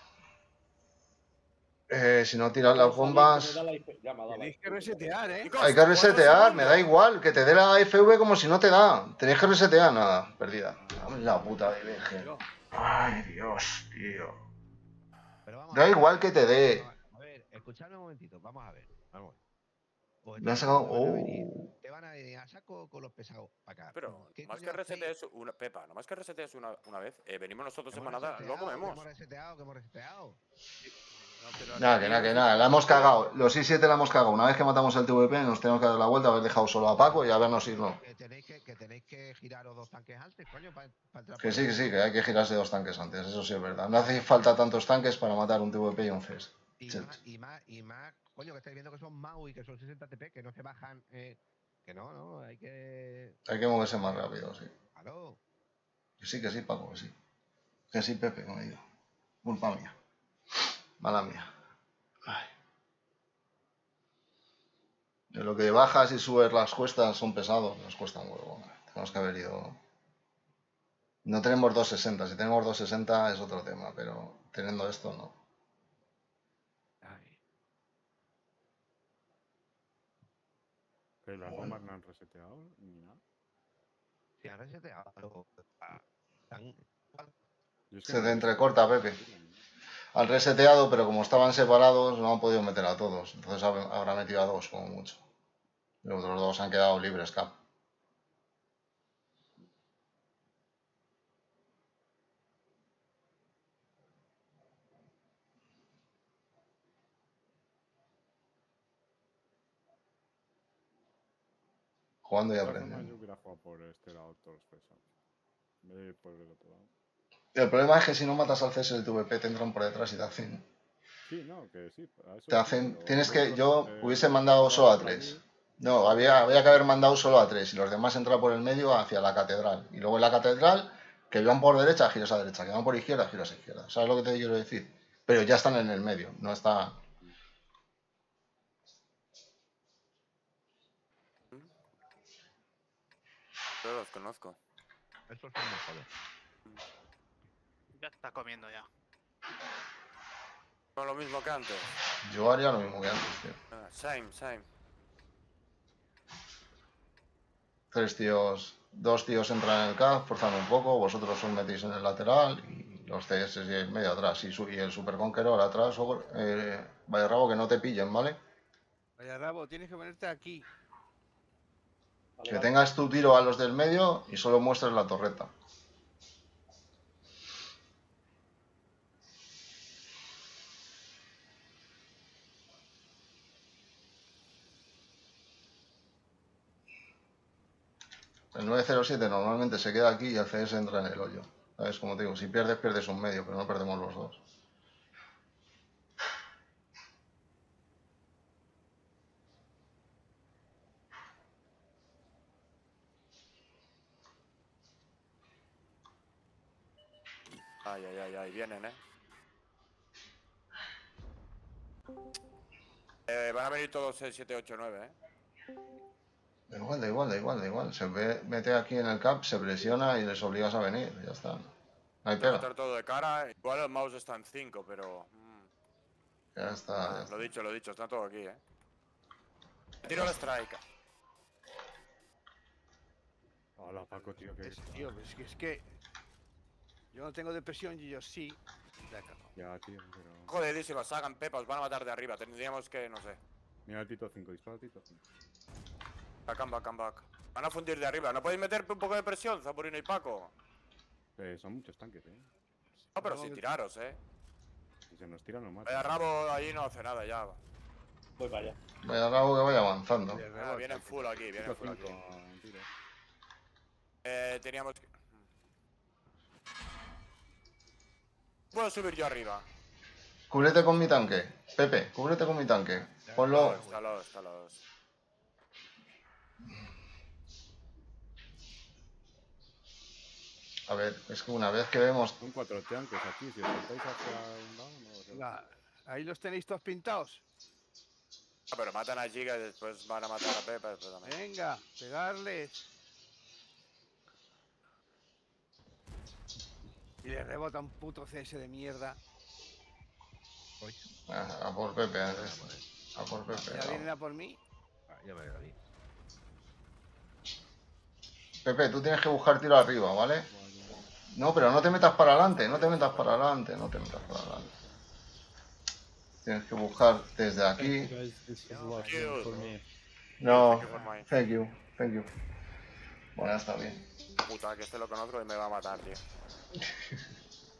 Eh, si no tiras las bombas. Ha Tenéis que resetear, ¿eh? Hay que resetear, me da igual. Que te dé la FV como si no te da. Tenéis que resetear, nada. Perdida. Dame la puta de virgen. Ay, Dios, tío. Da igual que te dé. A ver, escuchadme un momentito, vamos a ver. Vamos Me estos sacado. te van a venir- Oh. Te van a ir a saco con los pesados para acá. Pero, ¿Qué más que resetees una. Pepa, nomás que resetees una, una vez, eh, venimos nosotros en manada, lo que comemos. hemos reseteado, que hemos reseteado. Nada, que nada, que nada. La hemos cagado. Los I7 la hemos cagado. Una vez que matamos el TVP, nos tenemos que dar la vuelta, haber dejado solo a Paco y habernos ido. Que tenéis que, que tenéis que giraros dos tanques antes, coño, para entrar Que sí, que sí, que hay que girarse dos tanques antes. Eso sí es verdad. No hace falta tantos tanques para matar un TVP y un FES. Y más, y más, y más, coño, que estáis viendo que son MAU y que son 60 TP, que no se bajan, eh, que no, no, hay que... Hay que moverse más rápido, sí. Que sí, que sí, Paco, que sí. Que sí, Pepe, como digo. Culpa mía. Mala mía. Ay. De lo que bajas y subes las cuestas son pesados, nos cuesta un huevo. Tenemos que haber ido. No tenemos 260, si tenemos 260 es otro tema, pero teniendo esto no. ay, Que las bombas no han reseteado ni nada. Si han reseteado. ah, Se te entrecorta. Pepe. Han reseteado, pero como estaban separados, no han podido meter a todos. Entonces hab- habrá metido a dos, como mucho. Los otros dos han quedado libres, cap. Jugando y aprendiendo. Yo hubiera jugado por este lado todos los vez de ir por el otro lado. El problema es que si no matas al CS del TVP, te entran por detrás y te hacen. Sí, no, que sí. Te hacen. pero Tienes que. Yo eh, hubiese mandado solo a tres. No, había, había que haber mandado solo a tres y los demás entrar por el medio hacia la catedral. Y luego en la catedral, que van por derecha, giros a derecha. Que van por izquierda, giros a izquierda. ¿Sabes lo que te quiero decir? Pero ya están en el medio, no está. Yo los conozco. Estos son mejores. Ya está comiendo ya. No lo mismo que antes. Yo haría lo mismo que antes, tío. Ah, same, same. Tres tíos, dos tíos entran en el CAF, forzando un poco, vosotros os metéis en el lateral y los CS y el medio atrás. Y, su- y el Super Conqueror atrás, o- eh, vaya rabo que no te pillen, ¿vale? Vaya rabo, tienes que ponerte aquí. Vale, Que vale. tengas tu tiro a los del medio y solo muestres la torreta. 907 normalmente se queda aquí y el CS entra en el hoyo. Como te digo, si pierdes, pierdes un medio, pero no perdemos los dos. Ay, ay, ay, ay, vienen, eh. Eh, van a venir todos 6, 7, 8, 9, eh. Da igual, da igual, da igual, da igual. Se ve- mete aquí en el cap, se presiona y les obligas a venir. Ya está. No hay pega. meter todo de cara. Igual el mouse está en 5, pero. mm, Ya está. ya está. lo dicho, lo dicho, está todo aquí, eh. Tiro el strike. Hola, Paco, tío, que Es, tío, es que, es que yo no tengo depresión y ellos sí. Ya, tío, pero. Joder, si los sacan Pepa, os van a matar de arriba. Tendríamos que, no sé. Mira el Tito 5, dispara al Tito 5. Back and back and back. Van a fundir de arriba. ¿No podéis meter un poco de presión, Zamorino y Paco? Eh, son muchos tanques, eh. No, pero No, sin tiraros, eh. Si se nos tiran, nos matan. Vaya rabo ahí no hace nada ya. Voy para allá. Vaya rabo que vaya avanzando. Ah, vienen full aquí, vienen full aquí. 5 a un tiro. Eh, teníamos que... Puedo subir yo arriba. Cúbrete con mi tanque. Pepe, cúbrete con mi tanque. Ponlo. Está los, está los. A ver, es que una vez que vemos. Son cuatro tanques aquí. Si os saltáis hacia un lado, no ahí los tenéis todos pintados. Ah, pero matan a Giga y después van a matar a Pepa después también. Venga, pegarles. Y le rebota un puto CS de mierda. Uy, A, a por Pepe, antes. A por Pepe. Ya vienen a por mí. ah, ya me voy. Pepe, tú tienes que buscar tiro arriba, ¿vale? No, pero no te metas para adelante, no te metas para adelante, no te metas para adelante. Tienes que buscar desde aquí. No, Thank you thank you. Bueno, está bien. Puta, que este lo conozco y me va a matar, tío. *laughs*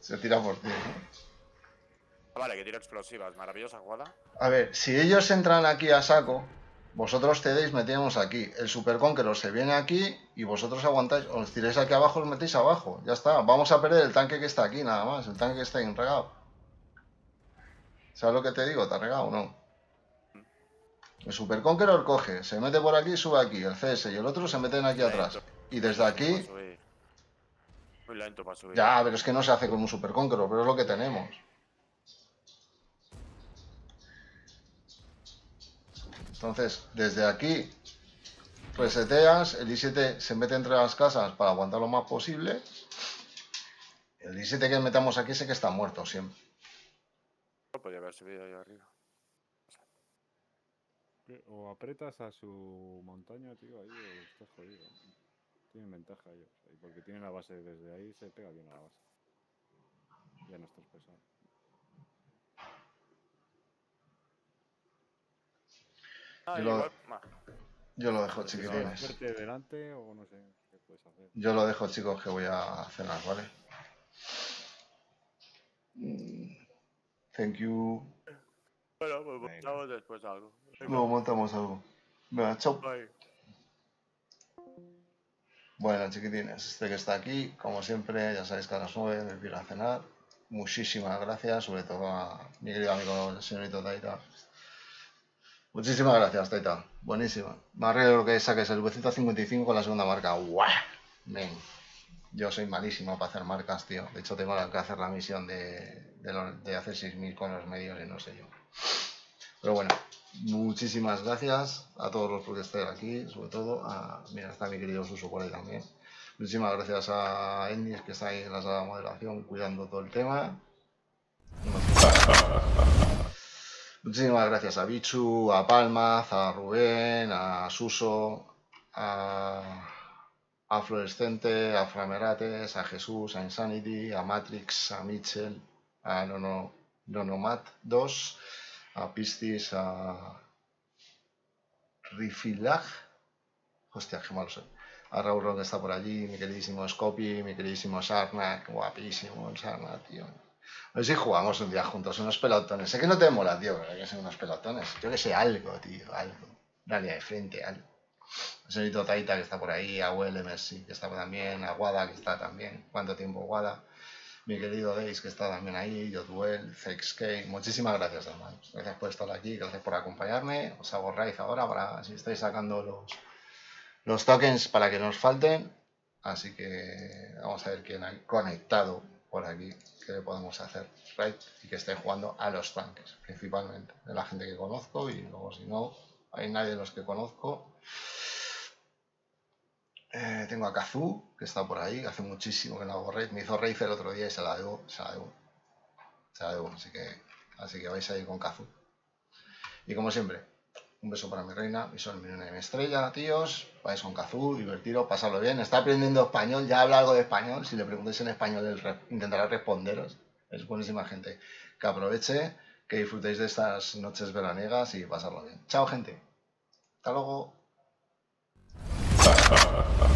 Se tira por ti, ¿no? Vale, que tiro explosivas. Maravillosa jugada. A ver, si ellos entran aquí a saco, vosotros cedéis, metemos aquí. El Super Conqueror se viene aquí y vosotros aguantáis. Os tiráis aquí abajo, os metéis abajo. Ya está. Vamos a perder el tanque que está aquí, nada más. El tanque que está enregado. ¿Sabes lo que te digo? ¿Te ha regado o no? El Super Conqueror coge, se mete por aquí y sube aquí. El CS y el otro se meten aquí atrás. Y desde aquí. Para subir. Muy lento para subir. Ya, pero es que no se hace con un Super Conqueror, pero es lo que tenemos. Entonces, desde aquí reseteas, el i7 se mete entre las casas para aguantar lo más posible. El i7 que metamos aquí sé que está muerto siempre. No podía haber subido ahí arriba. O apretas a su montaña, tío, ahí o estás jodido. tienen ventaja ellos. Porque tienen la base desde ahí, se pega bien a la base. Ya no estás pesado. Ah, Yo lo- igual, ma, Yo lo dejo, chiquitines. meterte delante o no sé qué puedes hacer. Yo lo dejo, chicos, que voy a cenar, ¿vale? Thank you. Bueno, pues Venga. montamos después algo. Luego montamos algo. Venga, chao. bye. Bueno, chiquitines, este que está aquí, como siempre, ya sabéis que a las 9 me pido a cenar. Muchísimas gracias, sobre todo a mi querido amigo el señorito Taita. Muchísimas gracias, Taita. Buenísima. Me alegro que saques el V155 con la segunda marca. ¡Guau! Men. Yo soy malísimo para hacer marcas, tío. De hecho, tengo que hacer la misión de, de, hacer 6.000 con los medios y no sé yo. Pero bueno, muchísimas gracias a todos los que estén aquí, sobre todo a, mira, está mi querido Suso por ahí también. Muchísimas gracias a Ennis que está ahí en la sala de moderación cuidando todo el tema. Muchísimas gracias a Bichu, a Palmaz, a Rubén, a Suso, a, a Fluorescente, a Framerates, a Jesús, a Insanity, a Matrix, a Mitchell, a Nono, Nonomat 2, a Pistis, a Rifilag, hostia, qué malo soy. A Raúl que está por allí, mi queridísimo Scopi, mi queridísimo Sarnak, guapísimo el tío. A ver si jugamos un día juntos, unos pelotones. Sé que no te mola, tío, pero hay que ser unos pelotones. Yo que sé, algo, tío, algo. Una línea de frente, algo. El señorito Taita que está por ahí, a Well Messi que está también, a Guada que está también. ¿Cuánto tiempo Guada? Mi querido Days que está también ahí, Jotwell, FXK. Muchísimas gracias, hermanos. Gracias por estar aquí, gracias por acompañarme. Os hago raíz ahora para si estáis sacando los, los tokens para que nos falten. Así que vamos a ver quién hay conectado por aquí, que le podemos hacer raid y que esté jugando a los tanques, principalmente. De la gente que conozco y luego si no, hay nadie de los que conozco. Eh, tengo a Kazu, que está por ahí, hace muchísimo que no hago raid. Me hizo raid el otro día y se la debo, se la debo. Se la debo, así que, así que vais a ir con Kazu. Y como siempre, un beso para mi reina, mi sol, mi luna y mi estrella, tíos. Vais con Cazú, divertido, pasadlo bien. Está aprendiendo español, ya habla algo de español. Si le preguntáis en español, él intentará responderos. Es buenísima gente. Que aproveche, que disfrutéis de estas noches veraniegas y pasadlo bien. Chao, gente. Hasta luego. *laughs*